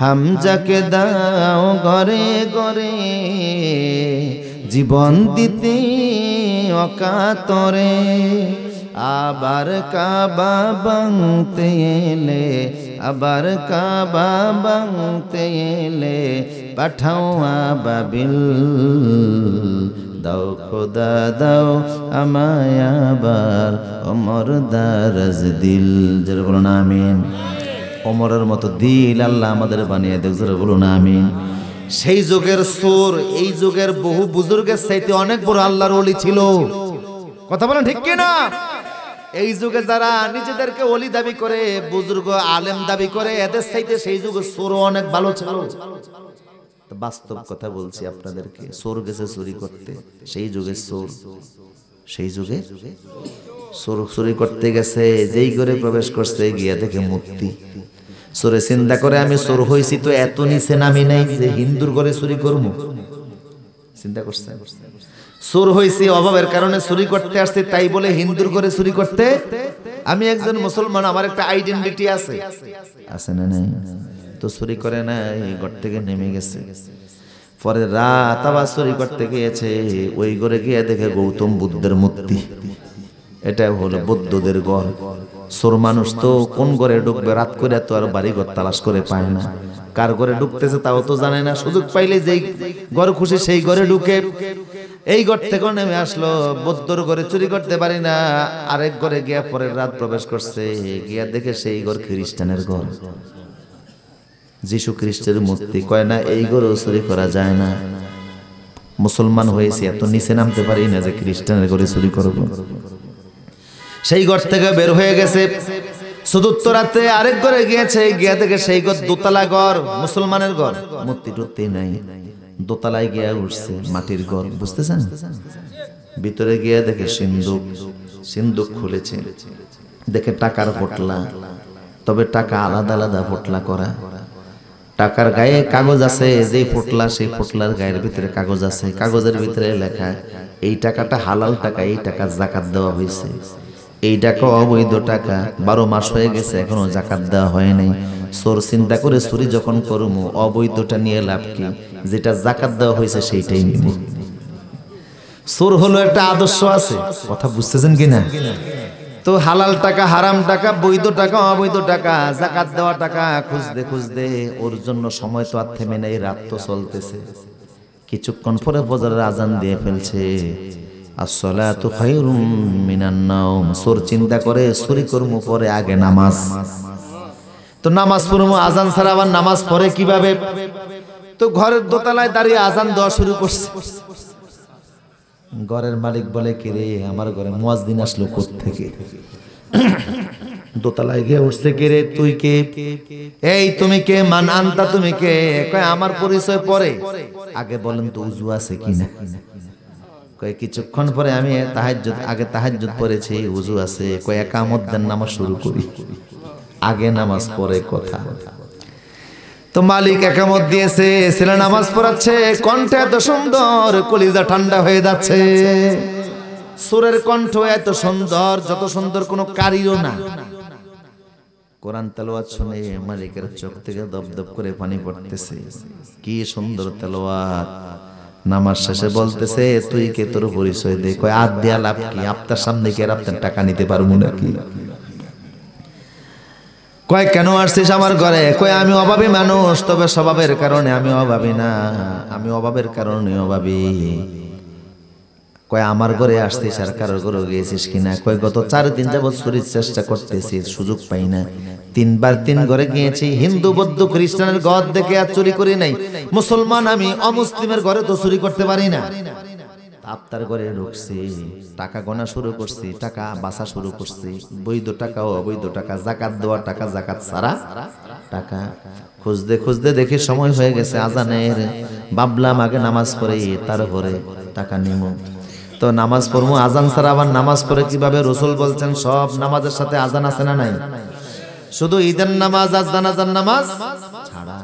হামজাকে দাও ঘরে ঘরে, জীবন দিতে অকাতরে। আবার কাবা বাংতে এলে, আবার কাবা বাংতে এলে, পাঠাও আবাবিল। দাও খোদা, দাও আমায় আবার, অমর দারাজ দিল। যারা বলুন, আমিন। অমরের মতো দিল আল্লাহ আমাদের বানিয়ে দেখ যারা বলুন আমি সেই যুগের সুর, এই যুগের বহু বুজুর্গের চাইতে অনেক বড় আল্লাহর ওলি ছিল। কথা বলেন ঠিক কিনা? এই যুগে যারা নিজেদেরকে ওলি দাবি করে, বুজুর্গ, আলেম দাবি করে, এদের চাইতে সেই যুগে সুর অনেক ভালো ছিল। বাস্তব কথা বলছি আপনাদেরকে চোর গেছে চুরি করতে, সেই যুগে চোর সেই যুগে চোর চুরি করতে গেছে, যেই করে প্রবেশ করছে, গিয়া দেখে মূর্তি। চোরে চিন্তা করে আমি চোর হয়েছি তো এত নিচে নামি নাই যে হিন্দুর ঘরে চুরি করব চিন্তা করছে। চোর হয়েছি অভাবের কারণে চুরি করতে আসছে, তাই বলে হিন্দুর ঘরে চুরি করতে আমি একজন মুসলমান, আমার একটা আইডেন্টিটি আছে। আছে না নাই? তো চুরি করে না এই ঘর থেকে নেমে গেছে। পরে রাত আবার চুরি করতে গিয়েছে, ওই ঘরে গিয়ে দেখে গৌতম বুদ্ধের মূর্তি। এটা হলো বৌদ্ধদের ঘর। সোর মানুষ তো কোন ঘরে ঢুকবে? রাত করে তো আর বাড়ি ঘর তালাশ করে পায় না। কার ঘরে ঢুকতেছে তাও তো জানে না। সুযোগ পাইলে যেই ঘর খুশি সেই ঘরে ঢুকে। এই ঘর থেকে নেমে আসলো। বৌদ্ধর ঘরে চুরি করতে পারি না। আরেক ঘরে গিয়া পরের রাত প্রবেশ করছে। গিয়া দেখে সেই ঘর খ্রিস্টানের ঘর। যিশু খ্রিস্টের মূর্তি। কয় না, এই ঘরেও চুরি করা যায় না। মুসলমান হয়েছে, এত নিচে নামতে পারি না যে খ্রিস্টানের ঘরে চুরি করব। সেই ঘর থেকে বের হয়ে গেছে। চতুর্থ রাতে আরেক ঘরে গিয়েছে, গিয়া থেকে সেই ঘর দোতলা ঘর, মুসলমানের ঘর। মূর্তি টুর্তি নাই। দোতলায় গিয়া উঠছে, মাটির ঘর, বুঝতেছেন? ভিতরে গিয়া দেখে সিন্ধুক সিন্ধুক খুলেছে। দেখে টাকার পোটলা তবে টাকা আলাদা আলাদা পোটলা করা। টাকার গায়ে কাগজ আছে যে পোটলা সেই পোটলার গায়ের ভিতরে কাগজ আছে। কাগজের ভিতরে লেখা, এই টাকাটা হালাল টাকা, এই টাকা জাকাত দেওয়া হয়েছে। এই টাকা অবৈধ টাকা। বারো মাস হয়ে গেছে, এখনও জাকাত দেওয়া হয় নাই। চোর চিন্তা করে চুরি যখন করব অবৈধটা নিয়ে লাভ কি? যেটা জাকাত দেওয়া হয়েছে সেইটাই নিব। চোর হলো একটা আদর্শ আছে। কথা বুঝতেছেন কিনা? তো হালাল টাকা, হারাম টাকা, বৈধ টাকা, অবৈধ টাকা, জাকাত দেওয়া টাকা খুঁজতে খুঁজতে ওর জন্য সময় তো আর থেমে নেই, রাত তো চলতেছে। কিছুক্ষণ পরে ফজরের আজান দিয়ে ফেলছে। চিন্তা করে পরে আগে নামাজ। তো নামাজ আজান আবার নামাজ পড়ে তো ঘরের দোতলায় দাঁড়িয়ে আজান দেওয়া শুরু করছে। ঘরের মালিক বলে, কে রে, আমার ঘরে মুয়াজ্জিন আসলো থেকে দোতলায় গিয়ে উঠছে, কে রে, তুই কে? এই, তুমি কে? মান আনতা তুমি কে? আমার পরিচয় পরে। আগে বলেন তো উজু আছে কিনা? কয় কিছুক্ষণ পরে আমি তাহাজ্জুদ, আগে তাহাজ্জুদ পড়েছি, উজু আছে, কয় একামত দেন নামাজ শুরু করি। আগে নামাজ পরে কথা। তো মালিক একামত দিয়েছে, ছেলে নামাজ পড়াচ্ছে, কণ্ঠে এত সুন্দর, কলিজা ঠান্ডা হয়ে যাচ্ছে। সুরের কণ্ঠ এত সুন্দর, যত সুন্দর কোনো কারিও না। কোরআন তেলোয়াত শুনে মালিকের চোখ থেকে দপ দপ করে পানি পড়তেছে। কি সুন্দর তেলোয়াত নামাজ শেষে বলতেছে, তুই কে তোর পরিচয় দে? কয়, আদ দিয়া লাভ কি? আপনার সামনে কি আর আপনার টাকা নিতে পারব নাকি? কয়, কেন আসছিস আমার ঘরে? কয়, আমি অভাবী মানুষ, তবে স্বভাবের কারণে আমি অভাবী না। আমি অভাবের কারণে অভাবী। কয়, আমার ঘরে আসছিস আর কারোর ঘরে গিয়েছিস কিনা? কয়, গত চার দিন যাবৎ চুরির চেষ্টা করতেছি, সুযোগ পাই না। তিনবার তিন ঘরে গিয়েছি, হিন্দু, বৌদ্ধ, খ্রিস্টানের ঘর দেখে আর চুরি করি নাই। মুসলমান আমি অমুসলিমের ঘরে তো চুরি করতে পারি না। আফতার ঘরে ঢুকছি, টাকা গোনা শুরু করছি, টাকা বাসা শুরু করছি, বৈধ টাকা ও অবৈধ টাকা, জাকাত দেওয়া টাকা, জাকাত ছাড়া টাকা খুঁজতে খুঁজতে দেখি সময় হয়ে গেছে আজানের। বাবলাম আগে নামাজ পড়ে, তারপরে টাকা নিমো। তো নামাজ পড়ব আজান ছাড়া আবার নামাজ পড়ে কীভাবে রসুল বলছেন, সব নামাজের সাথে আজান আছে না নাই? শুধু ঈদের নামাজ আজ নামাজ ছাড়া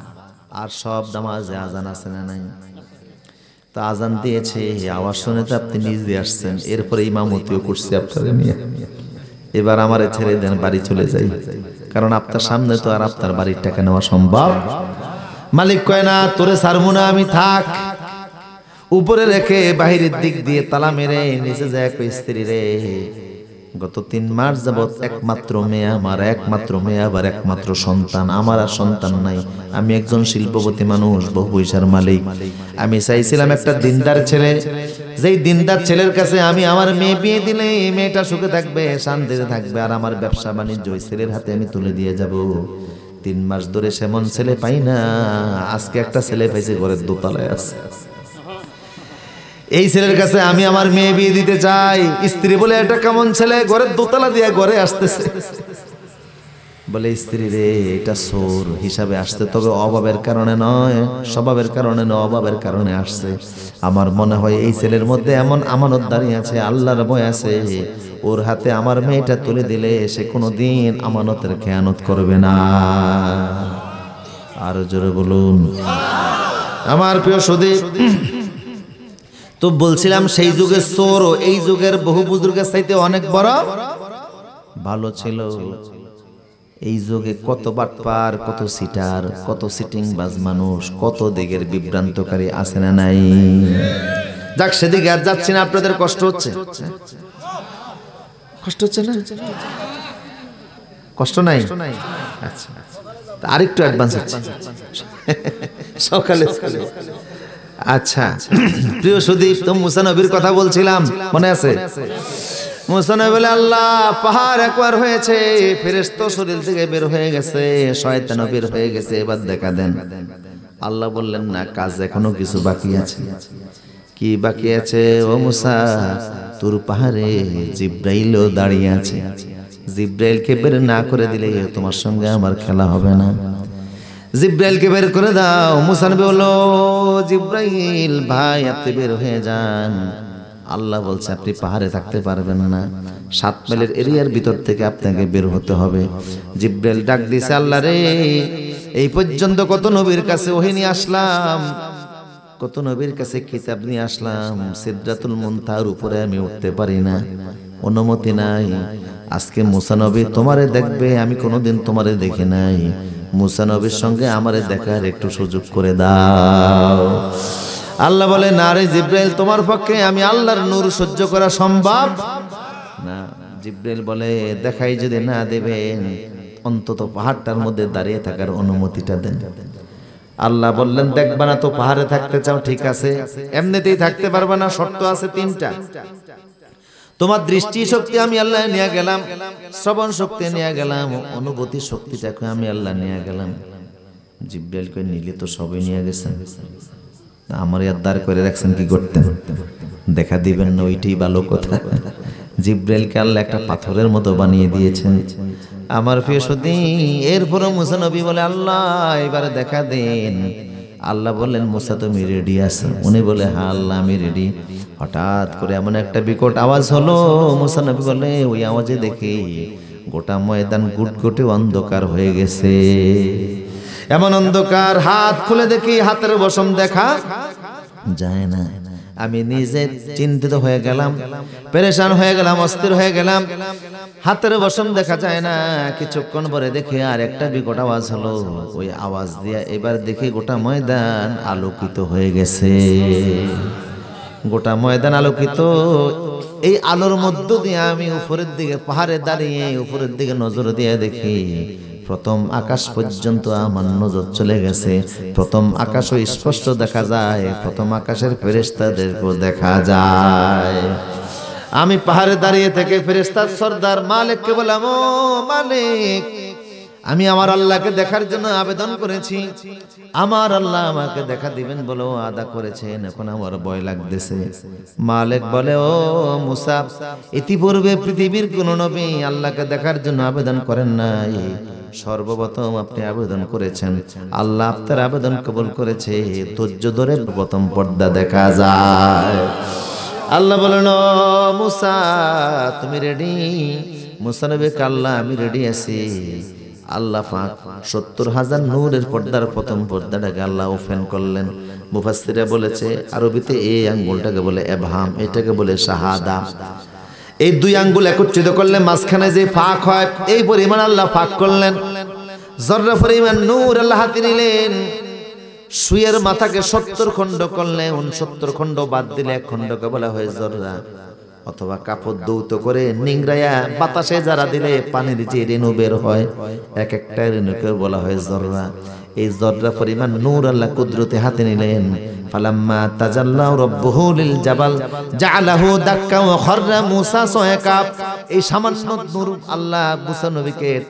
আর সব নামাজে আজান আছে না নাই? তা আজান দিয়েছে আওয়াজ শুনে তো আপনি নিজে আসছেন। এরপরে ইমামতিও করছি আপনাদের নিয়ে। এবার আমারে ছেড়ে দেন, বাড়ি চলে যাই। কারণ আপনার সামনে তো আর আপনার বাড়ির টাকা নেওয়া সম্ভব। মালিক কয়, না, তোরে সারমু না, আমি থাক। উপরে রেখে বাহিরের দিক দিয়ে তালা মেরে নিচে যায় স্ত্রী রে। গত তিন মাস যাবৎ একমাত্র মেয়ে আমার, একমাত্র মেয়ে আবার একমাত্র সন্তান। আমার আর সন্তান নাই। আমি একজন শিল্পপতি মানুষ, বহু পয়সার মালিক। আমি চাইছিলাম একটা দিনদার ছেলে। যেই দিনদার ছেলের কাছে আমি আমার মেয়ে বিয়ে দিলে, এই মেয়েটা সুখে থাকবে, শান্তিতে থাকবে, আর আমার ব্যবসা বাণিজ্য ওই ছেলের হাতে আমি তুলে দিয়ে যাব। তিন মাস ধরে সেমন ছেলে পাই না, আজকে একটা ছেলে পাইছে, ঘরের দোতলায় আছে। এই ছেলের কাছে আমি আমার মেয়ে বিয়ে দিতে চাই। স্ত্রী বলে এটা কেমন ছেলে ঘরের দোতলা দিয়ে ঘরে আসতেছে। বলে, স্ত্রী রে, এটা সোর হিসাবে আসতে তবে অভাবের কারণে নয়, স্বভাবের কারণে নয়, অভাবের কারণে আসছে। আমার মনে হয় এই ছেলের মধ্যে এমন আমানত দাঁড়িয়ে আছে, আল্লাহর ভয় আছে। ওর হাতে আমার মেয়েটা তুলে দিলে সে কোনো দিন আমানতের খেয়ানত করবে না। আরও জোরে বলুন। আমার প্রিয় সুদীপ তো বলছিলাম সেই যুগের চোর, এই যুগের বহু বুজুর্গের চাইতে অনেক বড় ভালো ছিল। এই যুগে কত বাটপার, কত সিটার, কত সিটিং বাজ মানুষ, কত দিকের বিভ্রান্তকারী আছে না নাই? যাক, সেদিকে আর যাচ্ছি না, আপনাদের কষ্ট হচ্ছে? কষ্ট হচ্ছে না? কষ্ট নাই? আচ্ছা তা আরেকটু অ্যাডভান্স হচ্ছে। সকালে। আচ্ছা। প্রিয় সুদীপ তো মুসানবীর কথা বলছিলাম, মনে আছে? মুসানবী বলে, আল্লাহ, পাহাড় একবার হয়েছে শরীর থেকে বের হয়ে গেছে বের হয়ে গেছে, এবার দেখা দেন। আল্লাহ বললেন, না, কাজ কিছু বাকি আছে। কি বাকি আছে, ও পাহাড়ে দাঁড়িয়ে বের না করে দিলে তোমার সঙ্গে আমার খেলা হবে না। জিব্রাইলকে বের করে দাও। মুসানবি বলল, জিব্রাইল, ভাই, আপনি বের হয়ে যান। আল্লাহ বলছে, আপনি পাহাড়ে থাকতে পারবেন না। সাত মাইলের এরিয়ার ভিতর থেকে আপনাকে বের হতে হবে। জিব্রাইল ডাক দিছে, আল্লাহ রে, এই পর্যন্ত কত নবীর কাছে ওহিনী আসলাম? কত নবীর কাছে কিতাব নিয়ে আসলাম? সিদ্ধাতুল মুনতার উপরে আমি উঠতে পারি না। অনুমতি নাই। আজকে মুসানবী তোমারে দেখবে, আমি কোনোদিন তোমারে দেখি নাই। মুসানবীর সঙ্গে আমারে দেখার একটু সুযোগ করে দাও। আল্লাহ বলে, না রে জিব্রাইল, তোমার পক্ষে আমি আল্লাহর নূর সহ্য করা সম্ভব? না, জিব্রাইল বলে, দেখাই যদি না দেবেন, অন্তত পাহাড়টার মধ্যে দাঁড়িয়ে থাকার অনুমতিটা দেন। আল্লাহ বললেন, দেখবা না তো পাহাড়ে থাকতে চাও, ঠিক আছে। এমনিতেই থাকতে পারবে না, শর্ত আছে তিনটা। তোমার দৃষ্টি শক্তি আমি আল্লাহ নিয়ে গেলাম শ্রবণ শক্তি নিয়ে গেলাম অনুভূতি শক্তিটাকে আমি আল্লাহ নিয়ে গেলাম। জিব্রাইলকে নিলে তো সবই নিয়ে গেছেন আমার দাঁড় করে রাখছেন কি করতেন দেখা দিবেন না ওইটাই ভালো কথা। জিব্রাইলকে আল্লাহ একটা পাথরের মতো বানিয়ে দিয়েছেন। আমার প্রিয় সতী এরপরও মুসা নবী বলে আল্লাহ এবারে দেখা দেন। আল্লাহ বললেন মুসা তুমি রেডি আছো? উনি বলে হ্যাঁ আল্লাহ আমি রেডি হঠাৎ করে এমন একটা বিকট আওয়াজ হলো। মুসা নবী বলে, ওই আওয়াজে দেখি গোটা ময়দান গুটগুটে অন্ধকার হয়ে গেছে। এমন অন্ধকার, হাত খুলে দেখি হাতের বসম দেখা যায় না। আমি নিজে চিন্তিত হয়ে গেলাম, পেরেশান হয়ে গেলাম, অস্থির হয়ে গেলাম। হাতের বসম দেখা যায় না। কিছুক্ষণ পরে দেখে আর একটা বিকট আওয়াজ হলো। ওই আওয়াজ দিয়ে এবার দেখি গোটা ময়দান আলোকিত হয়ে গেছে। গোটা ময়দান আলোকিত। এই আলোর মধ্য দিয়ে আমি উপরের দিকে পাহাড়ে দাঁড়িয়ে উপরের দিকে নজর দিয়ে দেখি, প্রথম আকাশ পর্যন্ত আমার নজর চলে গেছে। প্রথম আকাশও স্পষ্ট দেখা যায়, প্রথম আকাশের ফেরেস্তাদেরকেও দেখা যায়। আমি পাহাড়ে দাঁড়িয়ে থেকে ফেরেস্তার সর্দার মালিককে বললাম, ও মালিক আমি আমার আল্লাহকে দেখার জন্য আবেদন করেছি। আমার আল্লাহ আমাকে দেখা দিবেন বলেও আদা করেছেন। এখন আমার ভয় লাগতেছে। মালিক বলে, ও মুসা, ইতিপূর্বে পৃথিবীর কোন নবী আল্লাহকে দেখার জন্য আবেদন করেন নাই। সর্বপ্রথম আপনি আবেদন করেছেন। আল্লাহ আপনার আবেদন কবুল করেছে। ধৈর্য ধরে প্রথম পর্দা দেখা যায়। আল্লাহ বলেন, "ও মুসা, তুমি রেডি মুসা নবী আল্লাহ, আমি রেডি আছি। আল্লাহ পাক সত্তর হাজার নূরের পর্দার প্রথম পর্দাটাকে আল্লাহ ওপেন করলেন। মুফাসসিরা বলেছে, আরবিতে এই আঙ্গুলটাকে বলে এবহাম, এটাকে বলে শাহাদা। এই দুই আঙ্গুল একত্রিত করলে মাঝখানে যে ফাঁক হয়, এই পরিমাণ আল্লাহ ফাঁক করলেন। জর্রা পরিমাণ নূর আল্লাহ হাতে নিলেন। সুয়ের মাথাকে সত্তর খণ্ড করলে, উনসত্তর খণ্ড বাদ দিলে এক খণ্ডকে বলা হয় জর্রা। অথবা কাপড় দৌত করে নিংরাইয়া বাতাসে যারা দিলে পানির যে রেণু বের হয়, এক একটা রেণুকে বলা হয় জর্রা। এই জর্রা পরিমাণ নূর আল্লাহ কুদরতে হাতে নিলেন। জাবাল দাক্কা এই আল্লাহ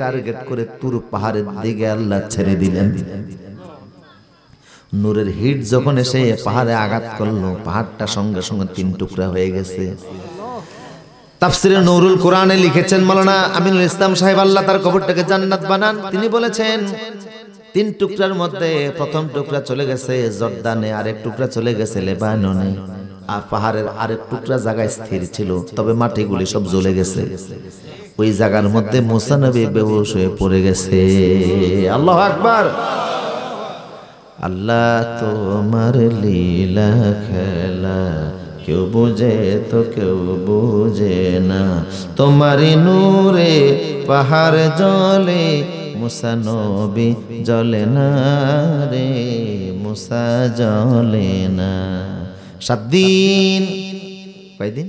টার্গেট করে আল্লাহ ছেড়ে দিলেন। নূরের হিট যখন এসে পাহাড়ে আঘাত করল, পাহাড়টা সঙ্গে সঙ্গে তিন টুকরা হয়ে গেছে। তাফসিরে নুরুল কোরআনে লিখেছেন মাওলানা আমিনুল ইসলাম সাহেব, আল্লাহ তার কবরটাকে জান্নাত বানান। তিনি বলেছেন, তিন টুকরার মধ্যে প্রথম টুকরা চলে গেছে জর্দানে, আরেক টুকরা চলে গেছে লেবাননে। আর পাহাড়ের আরেক টুকরা জায়গায় স্থির ছিল, তবে মাটিগুলি সব জ্বলে গেছে। ওই জায়গার মধ্যে মুসা নবী বেহুশ হয়ে পড়ে গেছে। আল্লাহ আকবার। আল্লাহ তোমার লীলা খেলা কেউ বুঝে তো কেউ বুঝে না। তোমারই নূরে পাহাড় জলে, মুসা নবী জলে না রে, মুসা জলে না। সাত দিন কয়দিন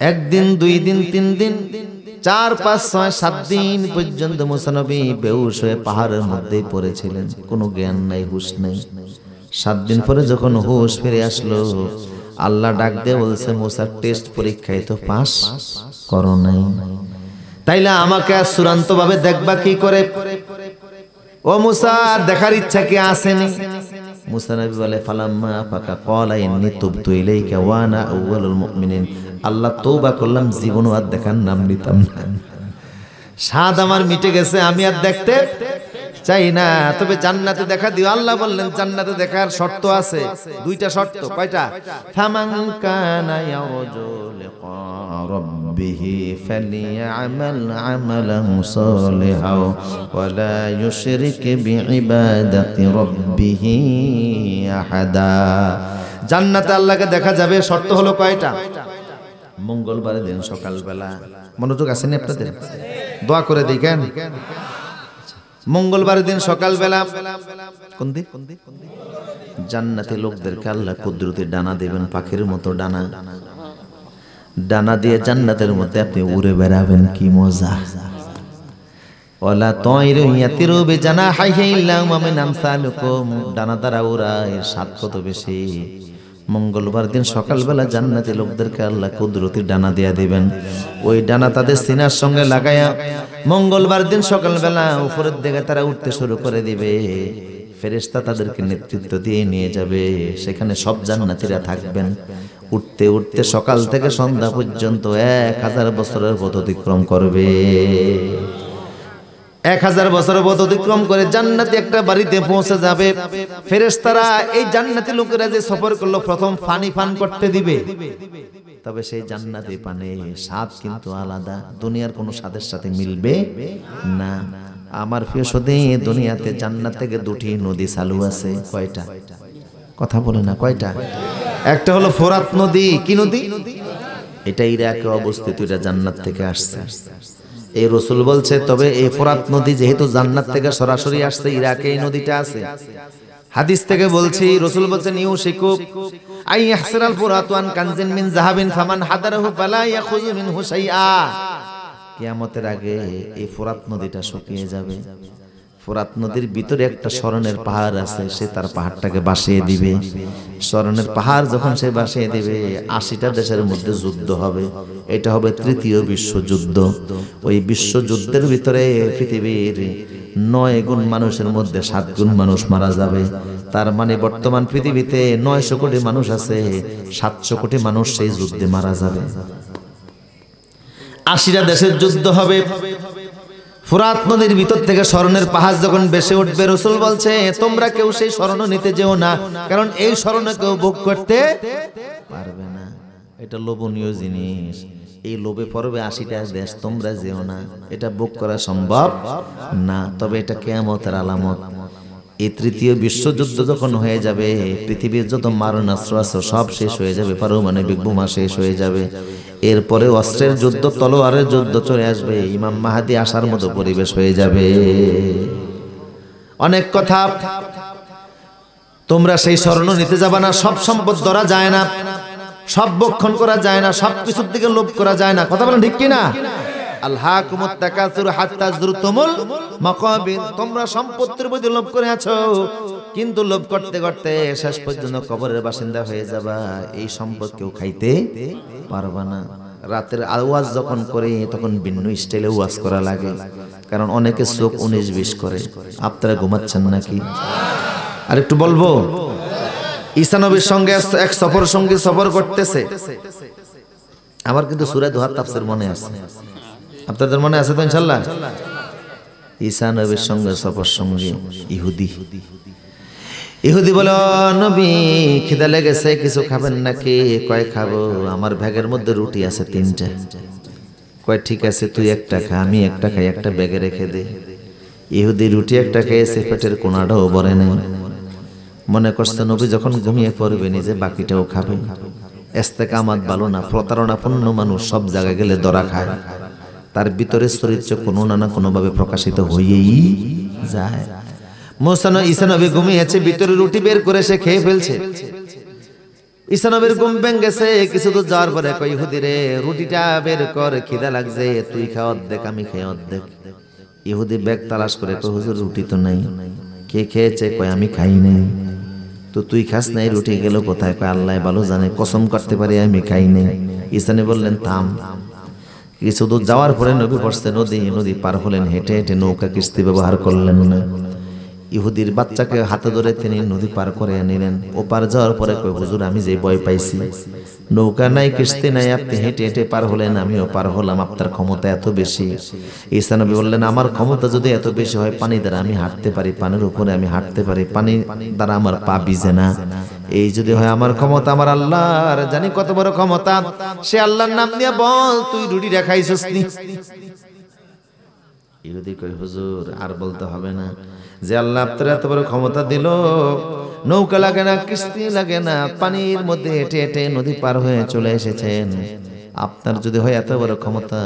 একদিন, দুই দিন, তিন দিন, চার, পাঁচ, ছয়, সাত দিন পর্যন্ত মুসানবী বেউস হয়ে পাহাড়ের মধ্যেই পড়েছিলেন। কোনো জ্ঞান নাই, হুশ নাই। সাত দিন পরে যখন হুশ ফিরে আসলো, আল্লাহ ডাক দিয়ে বলছে, মুসার টেস্ট পরীক্ষায় তো পাস? করো নাই। তাইলে আমাকে আর চূড়ান্ত ভাবে দেখবা কি করে? ও মুসা, দেখার ইচ্ছা কি আনা আউয়ালুল মুমিনিন। আল্লাহ করলাম আর দেখার নাম না। আমার মিটে গেছে, আমি আর দেখতে চাই না। তবে জান্নাতে দেখা দিও। আল্লাহ বললেন, জান্নাতে দেখার শর্ত আছে। দুইটা শর্ত। কয়টা? ফামান কানা ইয়ারজু লিকা রাব্বিহি ফালিয়ামাল আমালান সালিহাও ওয়ালা ইউশরিক বিইবাদাতি রাব্বিহি আহাদা। জান্নাতে আল্লাহকে দেখা যাবে। শর্ত হলো কয়টা? মঙ্গলবারের দিন সকালবেলা। মনোযোগ আসেনি আপনাদের? দোয়া করে দেখেন মঙ্গলবার দিন সকালবেলা কোন দিন জান্নাতে লোকদেরকে আল্লাহ কুদরতি ডানা দেবেন, পাখির মতো ডানা। ডানা দিয়ে জান্নাতের মধ্যে আপনি উড়ে বেড়াবেন, কি মজা। ওলা ডানা দ্বারা উড়া এর স্বাদ কত বেশি? মঙ্গলবার দিন সকালবেলা জান্নাতি লোকদেরকে আল্লাহ কুদরতি ডানা দিয়া দিবেন। ওই ডানা তাদের সিনার সঙ্গে লাগায়া মঙ্গলবার দিন সকালবেলা উপরের দিকে তারা উঠতে শুরু করে দিবে। ফেরেশতা তাদেরকে নেতৃত্ব দিয়ে নিয়ে যাবে। সেখানে সব জান্নাতীরা থাকবেন। উঠতে উঠতে সকাল থেকে সন্ধ্যা পর্যন্ত এক হাজার বছরের পথ অতিক্রম করবে। এক হাজার বছরের পথ অতিক্রম করে জান্নাতি একটা বাড়িতে পৌঁছে যাবে। ফেরেশতারা এই জান্নাতি লোকেরা যে সফর করল, প্রথম পানি পান করতে দিবে। তবে সেই জান্নাতি পানে স্বাদ কিন্তু আলাদা। দুনিয়ার কোনো স্বাদের সাথে মিলবে না। আমার প্রিয় সদে দুনিয়াতে জান্নাত থেকে দুটি নদী চালু আছে। কয়টা? কথা বলে না, কয়টা? একটা হলো ফোরাত নদী। কি নদী? এটা ইরাকে অবস্থিত, এটা জান্নাত থেকে আসছে। এই রসুল বলছে, তবে এই ফোরাত নদী যেহেতু জান্নাত থেকে সরাসরি আসছে, ইরাকে এই নদীটা আছে। হাদিস থেকে বলছি, রসুল বলছেন, ইউ শিকুক আই ইয়াহসিরাল ওয়ান কানজিন মিন যাহাবিন ফামান হাদারাহু ফালা ইয়াখুযু মিনহু শাইআ। কিয়ামতের আগে এই ফোরাত নদীটা শুকিয়ে যাবে। ফোরাত নদীর ভিতরে একটা স্মরণের পাহাড় আছে, সে তার পাহাড়টাকে বাসিয়ে দিবে। স্মরণের পাহাড় যখন সে বাসিয়ে দিবে, আশিটা দেশের মধ্যে যুদ্ধ হবে। এটা হবে তৃতীয় বিশ্বযুদ্ধ। ওই বিশ্বযুদ্ধের ভিতরে পৃথিবীর নয় গুণ মানুষের মধ্যে সাত গুণ মানুষ মারা যাবে। তার মানে বর্তমান পৃথিবীতে নয়শো কোটি মানুষ আছে, সাতশো কোটি মানুষ সেই যুদ্ধে মারা যাবে। আশিটা দেশের যুদ্ধ হবে। ফুরাত নদীর ভিতর থেকে স্মরণের পাহাড় যখন বেসে উঠবে, রসুল বলছে, তোমরা কেউ সেই স্মরণ নিতে যেও না, কারণ এই স্মরণে কেউ ভোগ করতে পারবে না। এটা লোভনীয় জিনিস। এই লোভে পড়বে আশিটা দেশ, তোমরা যেও না। এটা ভোগ করা সম্ভব না, তবে এটা কেয়ামতের আলামত। এই তৃতীয় বিশ্বযুদ্ধ যখন হয়ে যাবে, পৃথিবীর যত মারণাস্ত্র আছে সব শেষ হয়ে যাবে, পারমাণবিক বোমা শেষ হয়ে যাবে। এরপরে অস্ত্রের যুদ্ধ, তলোয়ারের যুদ্ধ চলে আসবে, ইমাম মাহাদি আসার মতো পরিবেশ হয়ে যাবে। অনেক কথা, তোমরা সেই স্মরণ নিতে যাবে না, সব সম্পদ ধরা যায় না, সব বক্ষণ করা যায় না, সব কিছুর দিকে লোভ করা যায় না। কথা বলেন ঠিক কিনা? তোমরা সম্পত্তির প্রতি লোভ করে আছো, কিন্তু লোভ করতে করতে শেষ পর্যন্ত কবরের বাসিন্দা হয়ে যাবা। এই সম্পদ কেউ খাইতে পারবা না। রাতের আওয়াজ যখন করে, তখন ভিন্ন স্টাইলে ওয়াজ করা লাগে। কারণ অনেকে চোখ উনিশ বিশ করে। আপনারা ঘুমাচ্ছেন নাকি? আর একটু বলব ঈসানবীর সঙ্গে এক সফর সঙ্গী সফর করতেছে। আমার কিন্তু সুরে দোহার তাপসের মনে আছে। আপনাদের মনে আছে তো ইনশাল্লাহ? ঈসা নবীর সঙ্গে সফর সঙ্গী, ইহুদি। ইহুদি বলো নবী, খিদা লেগেছে, কিছু খাবেন নাকি? কয়, খাব। আমার ব্যাগের মধ্যে রুটি আছে তিনটা। কয়, ঠিক আছে, তুই একটা খা, আমি একটা খাই, একটা ব্যাগে রেখে দে। ইহুদি রুটি একটা খেয়েছে, পেটের কোনাটাও বরে নেই। মনে করছে, নবী যখন ঘুমিয়ে পড়বে, নিজে বাকিটাও খাবে। এস্তেক আমার ভালো না, প্রতারণাপূর্ণ মানুষ সব জায়গায় গেলে দরা খায়। তার ভিতরে চরিত্র কোনো না না কোনোভাবে প্রকাশিত হয়েই যায়। মোসানো ঈসানবী ঘুমিয়েছে, ভিতরে রুটি বের করে সে খেয়ে ফেলছে। ঈসানবীর ঘুম ভেঙেছে, কিছু দূর যাওয়ার পরে কই ইহুদি রে রুটিটা বের কর, খিদা লাগছে, তুই খা অর্ধেক, আমি খেয়ে অর্ধেক। ইহুদি ব্যাগ তালাশ করে কই হুজুর, রুটি তো নাই। কে খেয়েছে? কয়, আমি খাই নাই। তো তুই খাস নাই, রুটি গেল কোথায়? কয়, আল্লাহ ভালো জানে, কসম করতে পারি, আমি খাই নাই। ঈসানে বললেন, থাম। কিছু দূর যাওয়ার পরে নবী পড়ছে নদী নদী পার হলেন হেঁটে হেঁটে নৌকা কিস্তি ব্যবহার করলেন। না ইহুদির বাচ্চাকে হাতে ধরে তিনি নদী পার করে নিলেন ও পার যাওয়ার পরে কই হুজুর আমি যে ভয় পাইছি। নৌকা নাই, কিস্তি নাই, আপনি হেঁটে হেঁটে পার হলেন, আমিও পার হলাম, আপনার ক্ষমতা এত বেশি। ঈসা নবী বললেন, আমার ক্ষমতা যদি এত বেশি হয়, পানি দ্বারা আমি হাঁটতে পারি, পানির উপরে আমি হাঁটতে পারি, পানি দ্বারা আমার পা ভিজে না। এই যদি হয় আমার ক্ষমতা, আমার আল্লাহর, জানি কত বড় ক্ষমতা। সে আল্লাহর নাম দিয়ে বল, তুই রুটি দেখাইছিস নি? ইহুদি কই হুজুর, আর বলতে হবে না। যে আল্লাহ আপনার এত বড় ক্ষমতা দিল, নৌকা লাগে না, কিস্তি লাগে না, পানির মধ্যে হেঁটে হেঁটে নদী পার হয়ে চলে এসেছেন। আপনার যদি হয় এত বড় ক্ষমতা,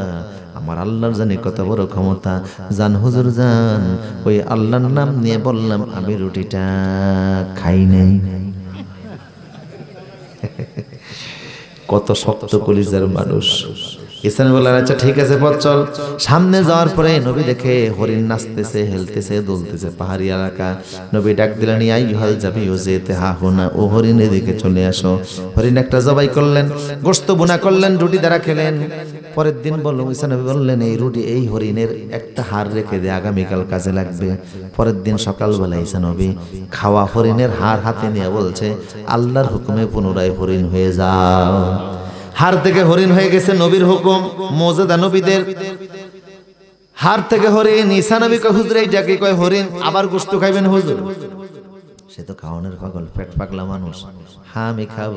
আমার আল্লাহর জানি কত বড় ক্ষমতা। জান হুজুর জান ওই আল্লাহর নাম নিয়ে বললাম, আমি রুটিটা খাই নাই। কত শক্ত কলিজার মানুষ। ইসানি বললেন আচ্ছা ঠিক আছে, পথ চল। সামনে যাওয়ার পরে নবী দেখে হরিণ নাচতেছে, হেলতেছে, দুলতেছে পাহাড়ি এলাকা। নবী ডাক দিলেন আই হাল যাবি ও যেতে হা হোনা, ও হরিণ, এদিকে চলে আসো। হরিণ একটা জবাই করলেন গোস্ত বুনা করলেন, রুটি দ্বারা খেলেন। পরের দিন বলল ইসানবী বললেন, এই রুটি, এই হরিণের একটা হার রেখে দে, আগামীকাল কাজে লাগবে। পরের দিন সকালবেলা ইসানবী খাওয়া হরিণের হার হাতে নিয়ে বলছে, আল্লাহর হুকুমে পুনরায় হরিণ হয়ে যাও। হার থেকে হরিণ হয়ে গেছে নবীর হুকুম, মৌজাদা নবীদের। হার থেকে হরিণ, ঈসা নবী হুজুর এইটাকে কয়, হরিণ? আবার গোস্ত খাইবেন হুজুর? সে তো খাওয়ানোর পাগল, পেট পাগলা মানুষ। হ্যাঁ আমি খাব।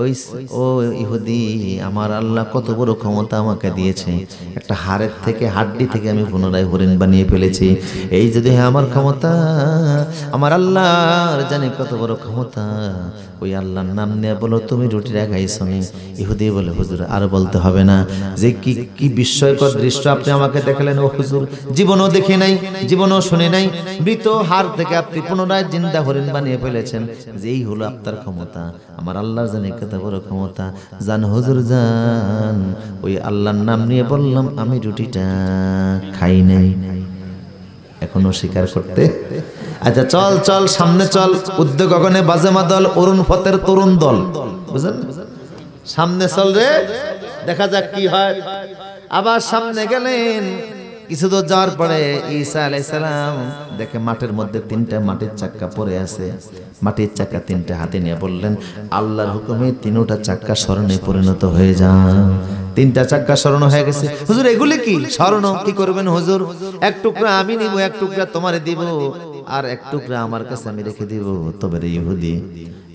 ওই ও ইহুদি, আমার আল্লাহ কত বড় ক্ষমতা আমাকে দিয়েছে। একটা হাড়ের থেকে, হাড্ডি থেকে আমি পুনরায় হরিণ বানিয়ে ফেলেছি। এই যদি আমার ক্ষমতা, আমার আল্লাহর জানি কত বড় ক্ষমতা। ওই আল্লাহর নাম নিয়ে বলো, তুমি রুটি রাখাইছো নি ইহুদি বলে, হুজুর, আর বলতে হবে না। যে কি কি বিস্ময়কর দৃশ্য আপনি আমাকে দেখালেন, ও হুজুর। জীবনও দেখে নাই, জীবনও শুনে নাই। মৃত হার থেকে আপনি পুনরায় জিন্দা হরিণ বানিয়ে ফেলেছেন। যেই হলো আপনার ক্ষমতা। আমার আল্লাহর জানি কত বড় ক্ষমতা। জান, হুজুর, জান। ওই আল্লাহর নাম নিয়ে বললাম, আমি রুটিটা খাই নাই। এখনও স্বীকার করতে আচ্ছা চল চল, সামনে চল। উদ্যোগ গগনে বাজেমা দল অরুণ ফতের তরুণ দল। বুঝলেন? সামনে চল রে। দেখা যাক কি হয়। আবার সামনে গেলেন। কিছু দূর যাওয়ার পরে ঈসা আলাইসালাম দেখে মাঠের মধ্যে তিনটা মাটির চাক্কা পড়ে আছে। মাটির চাক্কা তিনটা হাতে নিয়ে বললেন, আল্লাহর হুকুমে তিনোটা চাক্কা স্মরণে পরিণত হয়ে যান তিনটা চাক্কা স্মরণ হয়ে গেছে। হুজুর, এগুলি কি? স্মরণ কি করবেন হুজুর? এক টুকরা আমি নিব, এক টুকরা তোমারে দিব। আর এক টুকরা আমার কাছে আমি রেখে দিব। তবে রে ইহুদি,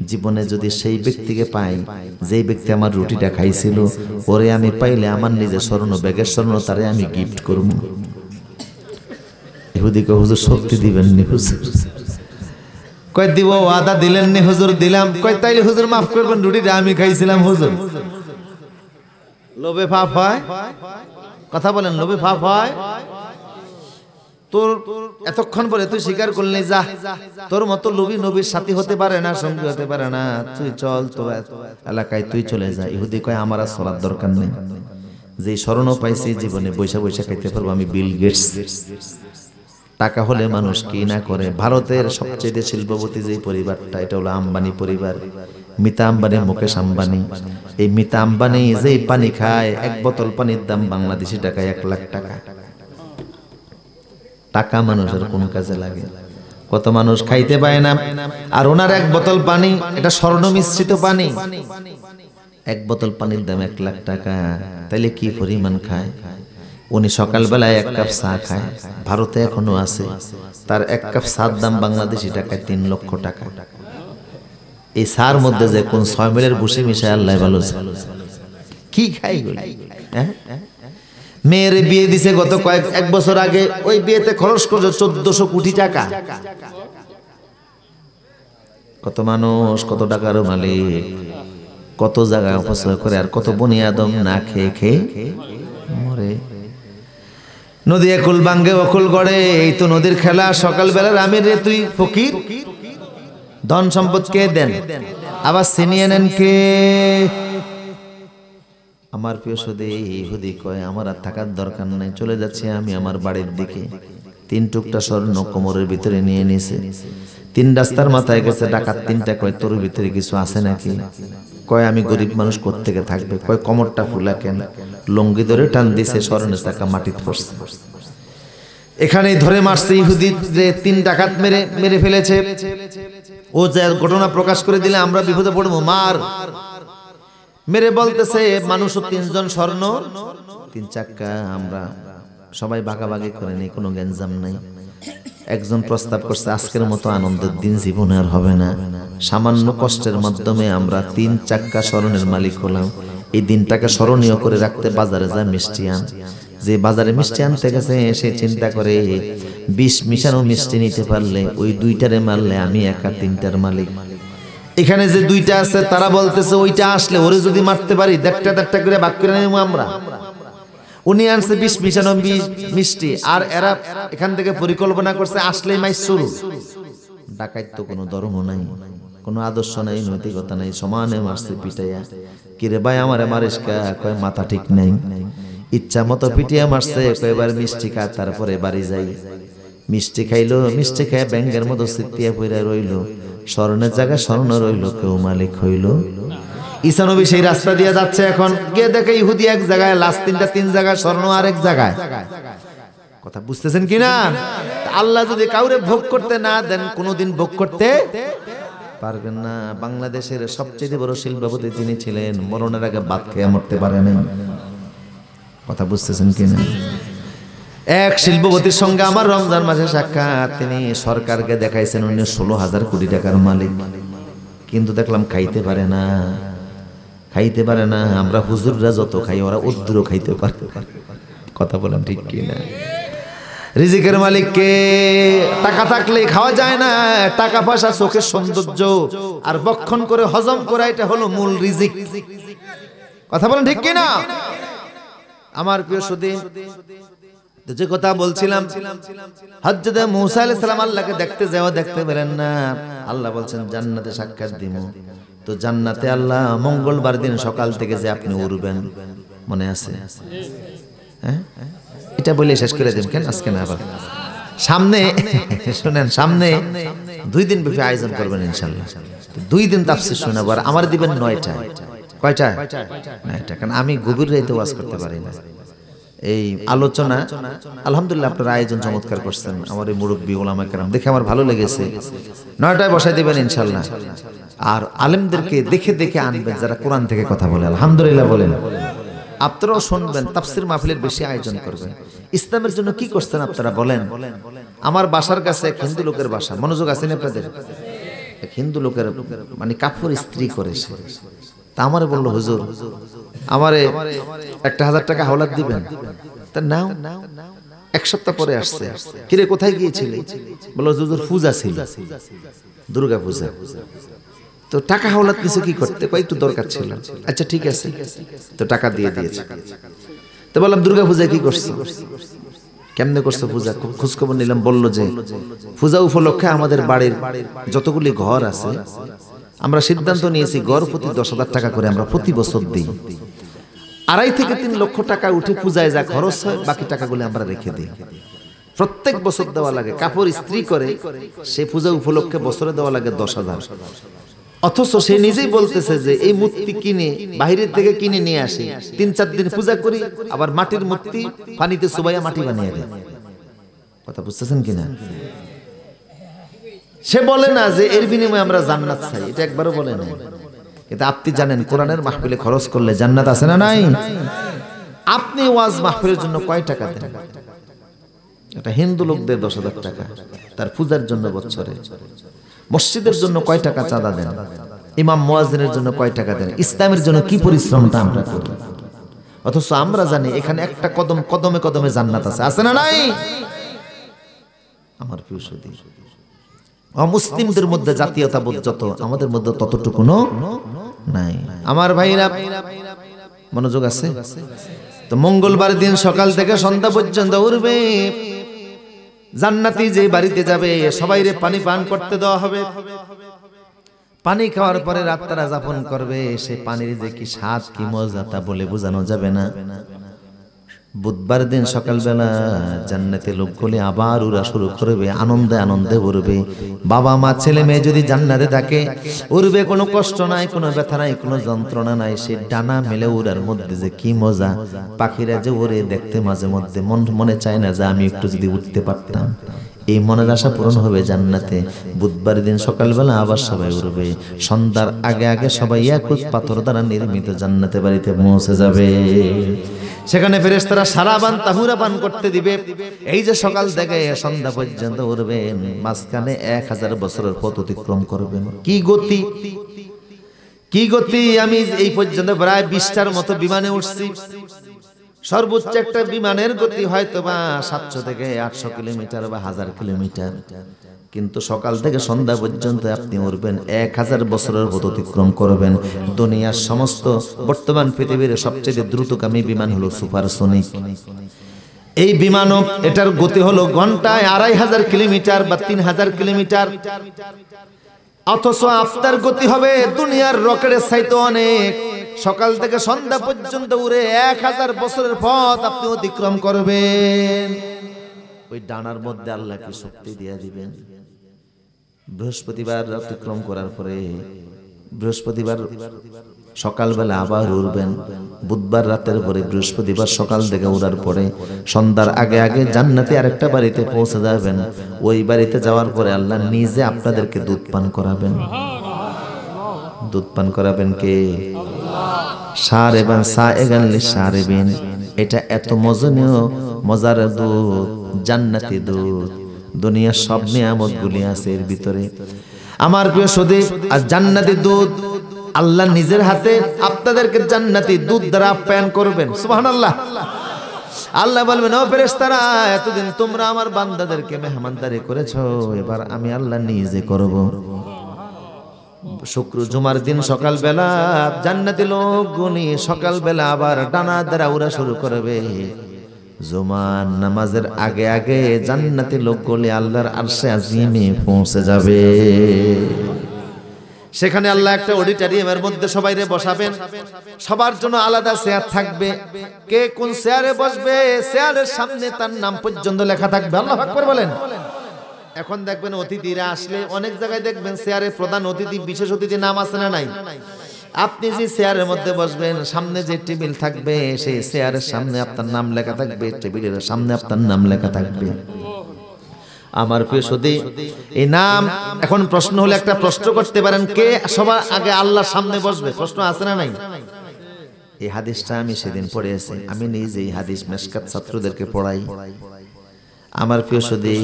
জীবনে যদি সেই ব্যক্তিকে পাই, যেই ব্যক্তি আমার রুটিটা খাইছিল, ওরে আমি পাইলে আমার নিজের স্মরণ ব্যাগের স্মরণ তারে আমি গিফট করব। ইহুদিকে হুজুর শক্তি দিবেন নি হুজুর। কয় দিব আদা দিলেন নি হুজুর, দিলাম। কয় তাইলে হুজুর মাফ করবেন, রুটিটা আমি খাইছিলাম হুজুর। লোভে ফাফ হয়? কথা বলেন, লোভে ফাফ হয়? তোর এতক্ষণ পরে তুই স্বীকার করলি, যা, তোর মতো লোভী নবীর সাথী হতে পারে না, সঙ্গী হতে পারে না। তুই চল তো এলাকায় তুই চলে যা। ইহুদি কয়, আমার আর চলার দরকার নেই। যে স্মরণও পাইছি, জীবনে বৈশা বৈশা খাইতে পারব আমি বিল গেটস। টাকা হলে মানুষ কি না করে। ভারতের সবচেয়ে শিল্পপতি যে পরিবারটা, এটা হলো আম্বানি পরিবার। মিতা আম্বানি, মুকেশ আম্বানি। এই মিতা আম্বানি যে পানি খায়, এক বোতল পানির দাম বাংলাদেশি টাকায় এক লাখ টাকা। টাকা মানুষের কোন কাজে লাগে। কত মানুষ খাইতে পায় না, আর ওনার এক বোতল পানি, এটা স্বর্ণ মিশ্রিত পানি। এক বোতল পানির দাম এক লাখ টাকা, তাইলে কি পরিমাণ খায়? উনি সকালবেলায় এক কাপ চা খায়, ভারতে এখনও আছে। তার এক কাপ চার দাম বাংলাদেশি টাকায় তিন লক্ষ টাকা। এই সার মধ্যে যে কোন ছয় মিলের বসে মিশায় আল্লাহ ভালো কি খাই হ্যাঁ? মেয়ের বিয়ে দিছে গত কয়েক, এক বছর আগে, ওই বিয়েতে খরচ করছে চোদ্দশো কোটি টাকা। কত মানুষ, কত টাকার মালিক, কত জায়গা অপচয় করে আর কত বনিয়াদম না খেয়ে খেয়ে মরে। নদী একুল বাঙ্গে অকুল গড়ে, এই তো নদীর খেলা। সকালবেলা রামের রে, তুই ফকির? ধন সম্পদ কে দেন? আবার ছিনিয়ে নেন কে? আমার প্রিয় সুদে, ইহুদি কয়, আমার আর থাকার দরকার নাই, চলে যাচ্ছি আমি আমার বাড়ির দিকে। তিন টুকটা স্বর্ণ কোমরের ভিতরে নিয়ে নিছে। তিন রাস্তার মাথায় গেছে, ডাকাত তিনটা কয়, তোর ভিতরে কিছু আছে নাকি? কয়, আমি গরিব মানুষ কোত্থেকে থাকবে? কয়, কমরটা ফুলা কেন? লঙ্গি ধরে টান দিছে স্মরণের টাকা মাটিতে পড়ছে। এখানেই ধরে মারছে ইহুদি তিন ডাকাত মেরে মেরে ফেলেছে। ও যে ঘটনা প্রকাশ করে দিলে আমরা বিপদে পড়ব, মার। মেরে বলতেছে মানুষও তিনজন স্বর্ণ তিন চাক্কা আমরা সবাই ভাগাভাগি করে নেই কোনো গ্যাঞ্জাম নাই। একজন প্রস্তাব করছে আজকের মতো আনন্দের দিন জীবনে আর হবে না। সামান্য কষ্টের মাধ্যমে আমরা তিন চাক্কা স্মরণের মালিক হলাম। এই দিনটাকে স্মরণীয় করে রাখতে বাজারে যায় মিষ্টি আন। যে বাজারে মিষ্টি আনতে গেছে সে চিন্তা করে বিষ মিশানো মিষ্টি নিতে পারলে ওই দুইটারে মারলে আমি একা তিনটার মালিক। এখানে যে দুইটা আছে, তারা বলতেছে, ওইটা আসলে ওরে যদি মারতে পারি, দেড়টা দেড়টা করে বাক করে নেব আমরা। উনি আনছে বিষ মিশানো মিষ্টি, আর এরা এখান থেকে পরিকল্পনা করছে, আসলেই মাই শুরু। ডাকাইত তো কোনো ধর্ম নাই, কোনো আদর্শ নাই, নৈতিকতা নাই, সমানে মারছে পিটাইয়া। কিরে ভাই, আমারে মারিস কয়, মাথা ঠিক নাই। ইচ্ছা মতো পিটিয়া মারছে। কয়, এবার মিষ্টি খা, তারপরে বাড়ি যাই। মিষ্টি খাইলো, মিষ্টি খায় ব্যাঙ্গের মতো সিটিয়া পইরা রইল। স্মরণের জায়গায় স্মরণ রইল, কেউ মালিক হইল। ঈসানবী সেই রাস্তা দিয়ে যাচ্ছে এখন। গিয়ে দেখে ইহুদি এক জায়গায় লাস্ট তিনটা, তিন জায়গায়, স্বর্ণ আরেক জায়গায়। কথা বুঝতেছেন কি না? আল্লাহ যদি কাউরে ভোগ করতে না দেন, কোনোদিন ভোগ করতে পারবেন না। বাংলাদেশের সবচেয়ে বড় শিল্পপতি যিনি ছিলেন, মরণের আগে বাদ খেয়ে মরতে পারেন। কথা বুঝতেছেন কি না? এক শিল্পপতির সঙ্গে আমার রমজান মাসে সাক্ষাৎ। তিনি সরকারকে দেখাইছেন উনি ষোলো হাজার কোটি টাকার মালিক। কিন্তু দেখলাম খাইতে পারে না। খাইতে পারে না। আমরা হুজুররা যত খাই, ওরা উদ্র খাইতে পারে। কথা বলেন ঠিক কি না রিজিকের মালিককে টাকা থাকলে খাওয়া যায় না। টাকা পয়সা, চোখের সৌন্দর্য আর বক্ষণ করে হজম করা, এটা হলো মূল রিজিক। কথা বলেন ঠিক কি না আমার প্রিয় সুদীন তো যে কথা বলছিলাম হজরত মুসা আলাইহিস সালাম আল্লাহকে দেখতে যাওয়া দেখতে পেলেন না। আল্লাহ বলছেন, জান্নাতে সাক্ষাৎ দিব তো জান্নাতে আল্লাহ মঙ্গলবার দিন সকাল থেকে যে আপনি উড়বেন, মনে আছে? হ্যাঁ? এটা বলে শেষ করে দেন কেন? আজকে না আবার? সামনে, শুনেন, সামনে দুই দিন ব্যাপী আয়োজন করবেন ইনশাল্লাহ দুই দিন তাফসির শোনাবো, আর আমার দিবেন নয়টা। কয়টা? নয়টা কারণ আমি গভীর রাইতে ওয়াজ করতে পারি না। এই আলোচনা, আলহামদুলিল্লাহ আপনার আয়োজন চমৎকার করছেন, আমার এই মুরব্বী ওলামা কেরাম। দেখে আমার ভালো লেগেছে। নয়টায় বসাই দিবেন ইনশাল্লাহ আর আলেমদেরকে দেখে দেখে আনবেন, যারা কোরআন থেকে কথা বলে। আলহামদুলিল্লাহ বলেন। আপনারাও শুনবেন, তাফসির মাহফিলের বেশি আয়োজন করবেন। ইসলামের জন্য কি করছেন আপনারা বলেন? আমার বাসার কাছে এক হিন্দু লোকের বাসা। মনোযোগ আছেন আপনাদের? এক হিন্দু লোকের মানে কাপড় স্ত্রী করেছে। তা আমার বলল, হুজুর আমারে একটা হাজার টাকা হাওলাত দিবেন। তা নাও। এক সপ্তাহ পরে আসছে। কিরে, কোথায় গিয়েছিলে? বলল হুজুর, পূজা ছিল। দুর্গা পূজা। তো টাকা হাওলাত কিছু কি করতে? কয় একটু দরকার ছিল। আচ্ছা ঠিক আছে। তো টাকা দিয়ে দিয়েছে। তো বললাম, দুর্গা পূজায় কি করছ? কেমনে করছ পূজা? খুব খোঁজখবর নিলাম, বলল যে, পূজা উপলক্ষে আমাদের বাড়ির যতগুলি ঘর আছে, আমরা সিদ্ধান্ত নিয়েছি গড় প্রতি দশ হাজার টাকা করে আমরা প্রতি বছর দিই। আড়াই থেকে তিন লক্ষ টাকা উঠে পূজায় যা খরচ হয়, বাকি টাকাগুলো আমরা রেখে দিই। প্রত্যেক বছর দেওয়া লাগে। কাপড় ইস্ত্রি করে, সে পূজা উপলক্ষে বছরে দেওয়া লাগে দশ হাজার। অথচ সে নিজেই বলতেছে যে, এই মূর্তি কিনে, বাহিরের থেকে কিনে নিয়ে আসি। তিন চার দিন পূজা করি, আবার মাটির মূর্তি পানিতে সুবাইয়া মাটি বানিয়ে দেয় কথা বুঝতেছেন কিনা? সে বলে না যে, এর বিনিময়ে আমরা জান্নাত চাই। এটা একবারও বলে না কিন্তু আপনি জানেন কোরআনের মাহফিলে খরচ করলে জান্নাত আছে না নাই? আপনি ওয়াজ মাহফিলের জন্য কয় টাকা দেন? একটা হিন্দু লোকদের দশ হাজার টাকা, তার পূজার জন্য বছরে। মসজিদের জন্য কয় টাকা চাঁদা দেন? ইমাম মুয়াজ্জিনের জন্য কয় টাকা দেন? ইসলামের জন্য কি পরিশ্রমটা আমরা করি? অথচ আমরা জানি এখানে একটা কদম, কদমে কদমে জান্নাত আছে। আছে না নাই? আমার প্রিয় সুদী অমুসলিমদের মধ্যে জাতীয়তাবোধ যত, আমাদের মধ্যে ততটুকু নাই। আমার ভাইরা, মনোযোগ আছে? তো মঙ্গলবার দিন সকাল থেকে সন্ধ্যা পর্যন্ত উঠবে জান্নাতি যে বাড়িতে যাবে, সবাই রে পানি পান করতে দেওয়া হবে। পানি খাওয়ার পরে রাত যাপন করবে, সে পানির যে কি স্বাদ, কি মজা তা বলে বোঝানো যাবে না। বুধবার দিন সকালবেলা জান্নাতে লোকগুলি আবার ওরা শুরু করবে, আনন্দে আনন্দে উড়বে। বাবা মা, ছেলে মেয়ে যদি জান্নাতে থাকে, উড়বে, কোনো কষ্ট নাই, কোনো ব্যথা নাই, কোনো যন্ত্রণা নাই, সে ডানা মেলে উড়ার মধ্যে যে কি মজা। পাখিরা যে ওরে দেখতে মাঝে মধ্যে মন মনে চায় না যে আমি একটু যদি উঠতে পারতাম। এই মনের আশা পূরণ হবে জান্নাতে। বুধবার দিন সকালবেলা আবার সবাই উঠবে সন্ধ্যার আগে আগে সবাই একুত পাথর দ্বারা নির্মিত জান্নাতে বাড়িতে পৌঁছে যাবে। সেখানে ফেরেশতারা সারা বান তাহুরা পান করতে দিবে। এই যে সকাল থেকে সন্ধ্যা পর্যন্ত উঠবেন মাঝখানে এক হাজার বছরের পথ অতিক্রম করবেন। কি গতি? কি গতি? আমি এই পর্যন্ত প্রায় বিশটার মতো বিমানে উঠছি। সর্বোচ্চ একটা বিমানের গতি হয়তো বা সাতশো থেকে আটশো কিলোমিটার বা হাজার কিলোমিটার। কিন্তু সকাল থেকে সন্ধ্যা পর্যন্ত আপনি উঠবেন এক হাজার বছরের পথ অতিক্রম করবেন। দুনিয়ার সমস্ত বর্তমান পৃথিবীর সবচেয়ে দ্রুতগামী বিমান হলো সুপারসোনিক। এই বিমানও এটার গতি হলো ঘন্টায় আড়াই হাজার কিলোমিটার বা তিন হাজার কিলোমিটার। অথচ আপনার গতি হবে দুনিয়ার রকেটের সাইতে অনেক। সকাল থেকে সন্ধ্যা পর্যন্ত উড়ে এক হাজার বছরের পথ আপনি অতিক্রম করবেন। ওই ডানার মধ্যে আল্লাহকে শক্তি দিয়ে দিবেন। বৃহস্পতিবার অতিক্রম করার পরে বৃহস্পতিবার সকালবেলা আবার উড়বেন। বুধবার রাতের পরে বৃহস্পতিবার সকাল থেকে উড়ার পরে সন্ধ্যার আগে আগে জান্নাতে আরেকটা বাড়িতে পৌঁছে যাবেন। ওই বাড়িতে যাওয়ার পরে আল্লাহ নিজে আপনাদেরকে দুধ পান করাবেন। দুধ পান করাবেন কে? সার এবং সা এগানলি সার এবেন এটা এত মজনীয় মজার দুধ, জান্নাতি দুধ। দুনিয়ার সব নিয়ামত গুলি আছে এর ভিতরে। আমার প্রিয় সুদীপ আর জান্নাতি দুধ আল্লাহ নিজের হাতে আপনাদেরকে জান্নাতি দুধ দ্বারা আপ্যায়ন করবেন। সুবহানাল্লাহ। আল্লাহ বলবেন, ও ফেরেশতারা, এতদিন তোমরা আমার বান্দাদেরকে মেহমানদারি করেছ, এবার আমি আল্লাহ নিজে করব। শুক্র জুমার দিন সকালবেলা জান্নাতি লোক গুনি সকালবেলা আবার ডানা দ্বারা উড়া শুরু করবে। জুমার নামাজের আগে আগে জান্নাতি লোকগুলি আল্লাহর আরশে আজিমে পৌঁছে যাবে। সেখানে আল্লাহ একটা অডিটোরিয়ামের মধ্যে সবাইরে বসাবেন। সবার জন্য আলাদা চেয়ার থাকবে। কে কোন চেয়ারে বসবে? চেয়ারের সামনে তার নাম পর্যন্ত লেখা থাকবে। আল্লাহ আকবার বলেন। এখন দেখবেন অতিথিরা আসলে অনেক জায়গায় দেখবেন চেয়ারে প্রধান অতিথি বিশেষ অতিথি নাম আছে না নাই। আপনি যে চেয়ারের মধ্যে বসবেন সামনে যে টেবিল থাকবে সেই চেয়ারের সামনে আপনার নাম লেখা থাকবে টেবিলের সামনে আপনার নাম লেখা থাকবে। আমার প্রিয় সতী এই নাম এখন প্রশ্ন হলে একটা প্রশ্ন করতে পারেন কে সবার আগে আল্লাহর সামনে বসবে। প্রশ্ন আছে না নাই? এই হাদিসটা আমি সেদিন পড়েছি আমি নিজে এই হাদিস মেসকাত ছাত্রদেরকে পড়াই। আমার প্রিয় সদী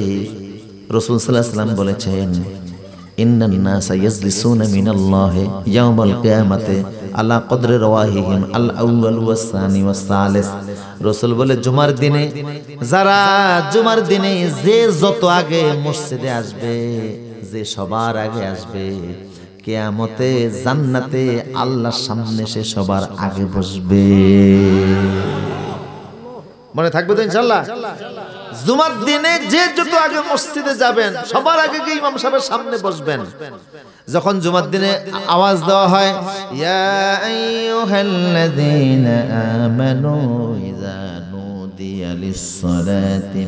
রসুল সাল্লাহ সাল্লাম বলেছেন জুমার দিনে জুমার দিনে যে যত আগে মসজিদে আসবে, যে সবার আগে আসবে, কেয়ামতে জান্নাতে আল্লাহর সামনে সে সবার আগে বসবে। মনে থাকবে তো ইনশাল্লাহ জুমার দিনে যে যত আগে মসজিদে যাবেন, সবার আগে গিয়ে ইমাম সাহেবের সামনে বসবেন। যখন জুমার দিনে আওয়াজ দেওয়া হয়, ইয়া আইয়ুহাল্লাযীনা আমানু ইযা নুদিয়া লিস-সালাতি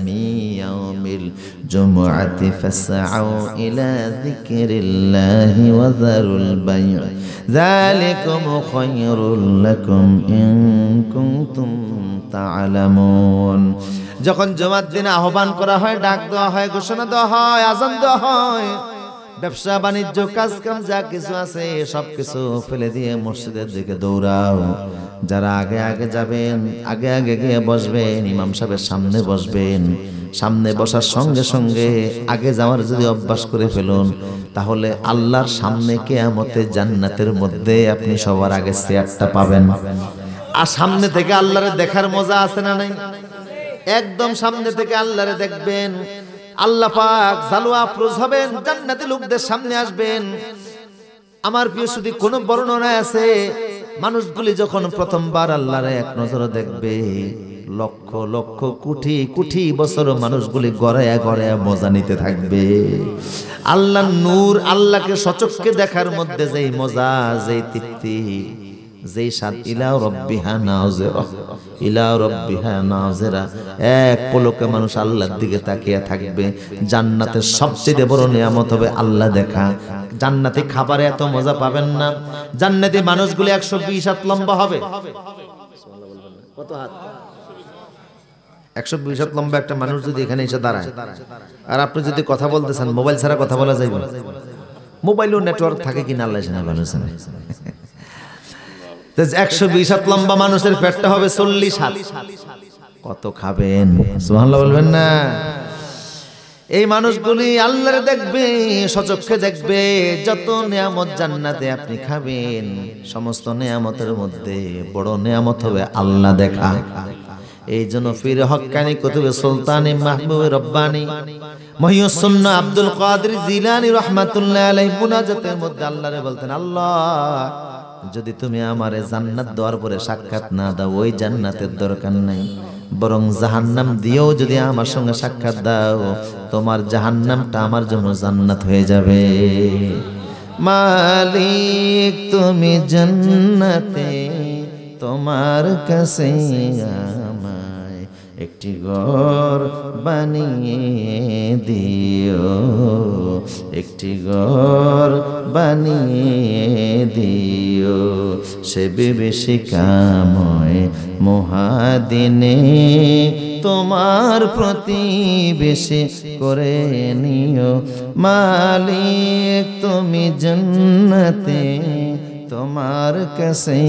ইয়াউমিল জুমআতি ফাসআউ ইলা যিকরিল্লাহি ওয়া যারুল বাই' যালিকুম খায়রুল লাকুম ইন কুনতুম তা'লামুন যখন জমার দিনে আহ্বান করা হয়, ডাক দেওয়া হয়, ঘোষণা দেওয়া হয়, আজান দেওয়া হয়, ব্যবসা, বাণিজ্য কাজ কাম যা কিছু আছে সব কিছু ফেলে দিয়ে মসজিদের দিকে দৌড়াও। যারা আগে আগে যাবেন, আগে আগে গিয়ে বসবেন, ইমাম সাহেবের সামনে বসবেন, সামনে বসার সঙ্গে সঙ্গে আগে যাওয়ার যদি অভ্যাস করে ফেলুন, তাহলে আল্লাহর সামনে কেয়ামতে জান্নাতের মধ্যে আপনি সবার আগে চেয়ারটা পাবেন। আর সামনে থেকে আল্লাহরে দেখার মজা আছে না নাই? একদম সামনে থেকে আল্লাহরে দেখবেন। আল্লাহ পাক জালুয়া আফরোজ হবেন, জান্নাতে লোকদের সামনে আসবেন। আমার প্রিয়, শুধু কোন বর্ণনায় আছে। মানুষগুলি যখন প্রথমবার আল্লাহরে এক নজরে দেখবে, লক্ষ লক্ষ, কোটি কোটি বছর মানুষগুলি গড়ায়া গড়ায়া মজা নিতে থাকবে। আল্লাহ নূর আল্লাহকে সচক্ষে দেখার মধ্যে যেই মজা, যেই তৃপ্তি যেই সাত ইলা রব্বিহা নাজেরা। ইলা রব্বিহা নাজেরা। এক পলকে মানুষ আল্লাহর দিকে তাকিয়ে থাকবে। জান্নাতের সবচেয়ে বড় নিয়ামত হবে আল্লাহ দেখা। জান্নাতে খাবারে এত মজা পাবেন না। জান্নাতে মানুষগুলো একশো বিশ হাত লম্বা হবে। কত হাত? একশো বিশ হাত লম্বা একটা মানুষ যদি এখানে এসে দাঁড়ায়। আর আপনি যদি কথা বলতেছেন মোবাইল ছাড়া কথা বলা যাইবে মোবাইলও নেটওয়ার্ক থাকে কিনা আল্লাহ জানে জানে। একশো লম্বা মানুষের পেটটা হবে চল্লিশ কত খাবেন? বলবেন না। এই দেখবে দেখবে, যত আপনি খাবেন, সমস্ত নিয়ামতের মধ্যে বড় নিয়ামত হবে আল্লাহ দেখা। এই জন্য ফির হক্কানি কুতুবে সুলতানি মাহবুব রব্বানি, মহিউসুন্না আব্দুল কাদের জিলানি রহমাতুল্লাহ আলাইহি মধ্যে আল্লাহরে বলতেন, আল্লাহ যদি তুমি আমারে জান্নাত দেওয়ার পরে সাক্ষাৎ না দাও, ওই জান্নাতের দরকার নাই। বরং জাহান্নাম দিয়েও যদি আমার সঙ্গে সাক্ষাৎ দাও, তোমার জাহান্নামটা আমার জন্য জান্নাত হয়ে যাবে। মালিক, তুমি জান্নাতে তোমার কাছে একটি ঘর বানিয়ে দিও। একটি ঘর বানিয়ে দিও। সে বিবেশিকাময় মহাদিনে তোমার প্রতিবেশী করে নিও। মালিক, তুমি জন্নতে, তোমার কাছে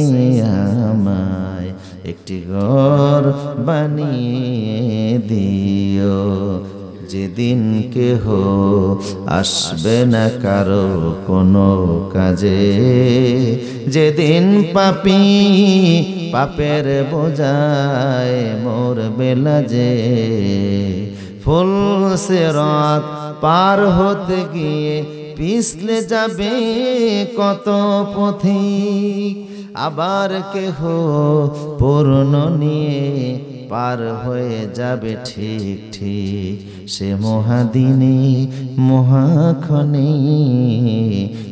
আমায় একটি ঘর বানিয়ে দিও। যেদিন কেহ আসবে না কারও কোনো কাজে। যেদিন পাপি পাপের বোঝায় মোর বেলা যে। ফুল সে রাত পার হতে গিয়ে পিছলে যাবে কত পথিক। আবার কেহ পূর্ণ নিয়ে পার হয়ে যাবে ঠিক ঠিক। সে মহাদিনে মহাক্ষণে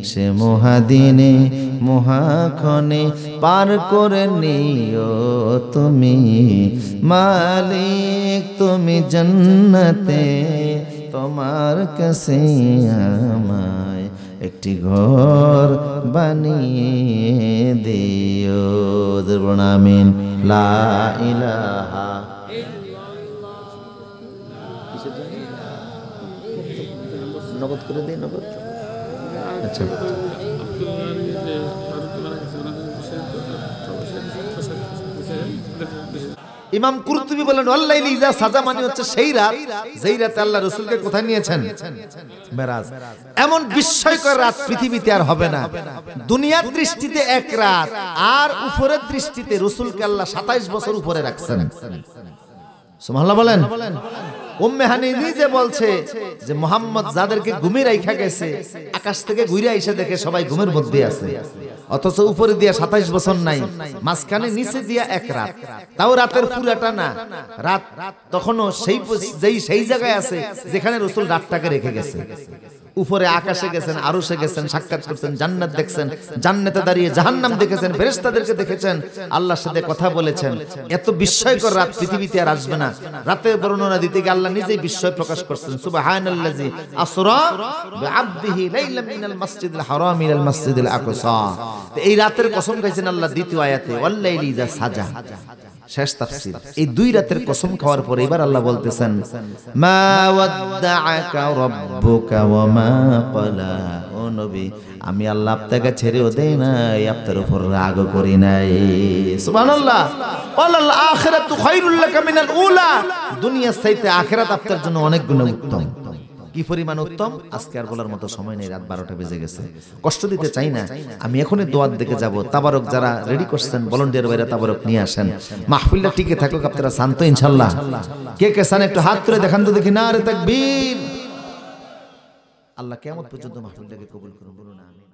সে মহাদিনে মহাক্ষণে পার করে নিও তুমি। মালিক, তুমি জন্নতে, তোমার কাছে আমায় একটি ঘর বানিয়ে দিও। দুর্বনামিন লা ইলাহা নগদ করে দিই নগদ। আচ্ছা। ইমাম কুরতুবি বলেন আল্লাইলি ইজা সাজা মানে হচ্ছে সেই রাত যেই রাতে আল্লাহ রসুলকে কোথায় নিয়েছেন? মেরাজ। এমন বিস্ময়কর রাত পৃথিবীতে আর হবে না। দুনিয়ার দৃষ্টিতে এক রাত, আর উপরের দৃষ্টিতে রাসূলকে আল্লাহ 27 বছর উপরে রাখছেন। সুবহানাল্লাহ বলেন? উম্মে হানি নিজে বলছে যে মোহাম্মদ যাদেরকে ঘুমে রাইখা গেছে আকাশ থেকে ঘুরে এসে দেখে সবাই ঘুমের মধ্যে আছে। অথচ উপরে দিয়া সাতাইশ বছর নাই মাঝখানে নিচে দিয়া এক রাত। তাও রাতের পুরাটা না রাত তখনও সেই যেই সেই জায়গায় আছে যেখানে রসুল রাতটাকে রেখে গেছে। উপরে আকাশে গেছেন আরশে গেছেন সাক্ষাৎ করছেন জান্নাত দেখছেন জান্নাতে দাঁড়িয়ে জাহান্নাম দেখেছেন ফেরেশতাদেরকে দেখেছেন আল্লাহর সাথে কথা বলেছেন। এত বিস্ময়কর রাত পৃথিবীতে আর আসবে না। রাতের বর্ণনা দিতে গিয়ে আল্লাহ নিজেই বিস্ময় প্রকাশ করছেন সুবহানাল্লাজি আসরা বিআবদিহি লাইলাম মিনাল মাসজিদিল হারাম ইলাল মাসজিদিল আকসা। এই রাতের কসম খাইছেন আল্লাহ দ্বিতীয় আয়াতে ওয়াল্লাইলি ইযা সাজা। শেষ তাফসীর। এই দুই রাতের কসম খাওয়ার পরে এবার আল্লাহ বলতেছেন মা ওয়াদ্দাআকা রাব্বুকা ওয়া মা ক্বালা ও নবী আমি আল্লাহ আপনাকে ছেড়েও দেই নাই আপনার উপর রাগ করি নাই। সুবহানাল্লাহ। ওয়ালাল আখিরাতু খায়রুল লাকা মিনাল উলা। দুনিয়ার চাইতে আখিরাত আপনার জন্য অনেক গুণ উত্তম। কি পরিমাণ উত্তম? আজকে আর বলার মতো সময় নেই, রাত বারোটা বেজে গেছে। কষ্ট দিতে চাই না। আমি এখনই দোয়ার দিকে যাব। তাবারক যারা রেডি করছেন ভলন্টিয়ার বাইরে তাবারক নিয়ে আসেন। মাহফিলটা টিকে থাকুক, আপনারা শান্ত, ইনশাল্লাহ। কে কে সান একটু হাত তুলে দেখান তো দেখি না রে তাকবীর। আল্লাহ কেমন পর্যন্ত মাহফিলটাকে কবুল করুন, বলুন আমিন।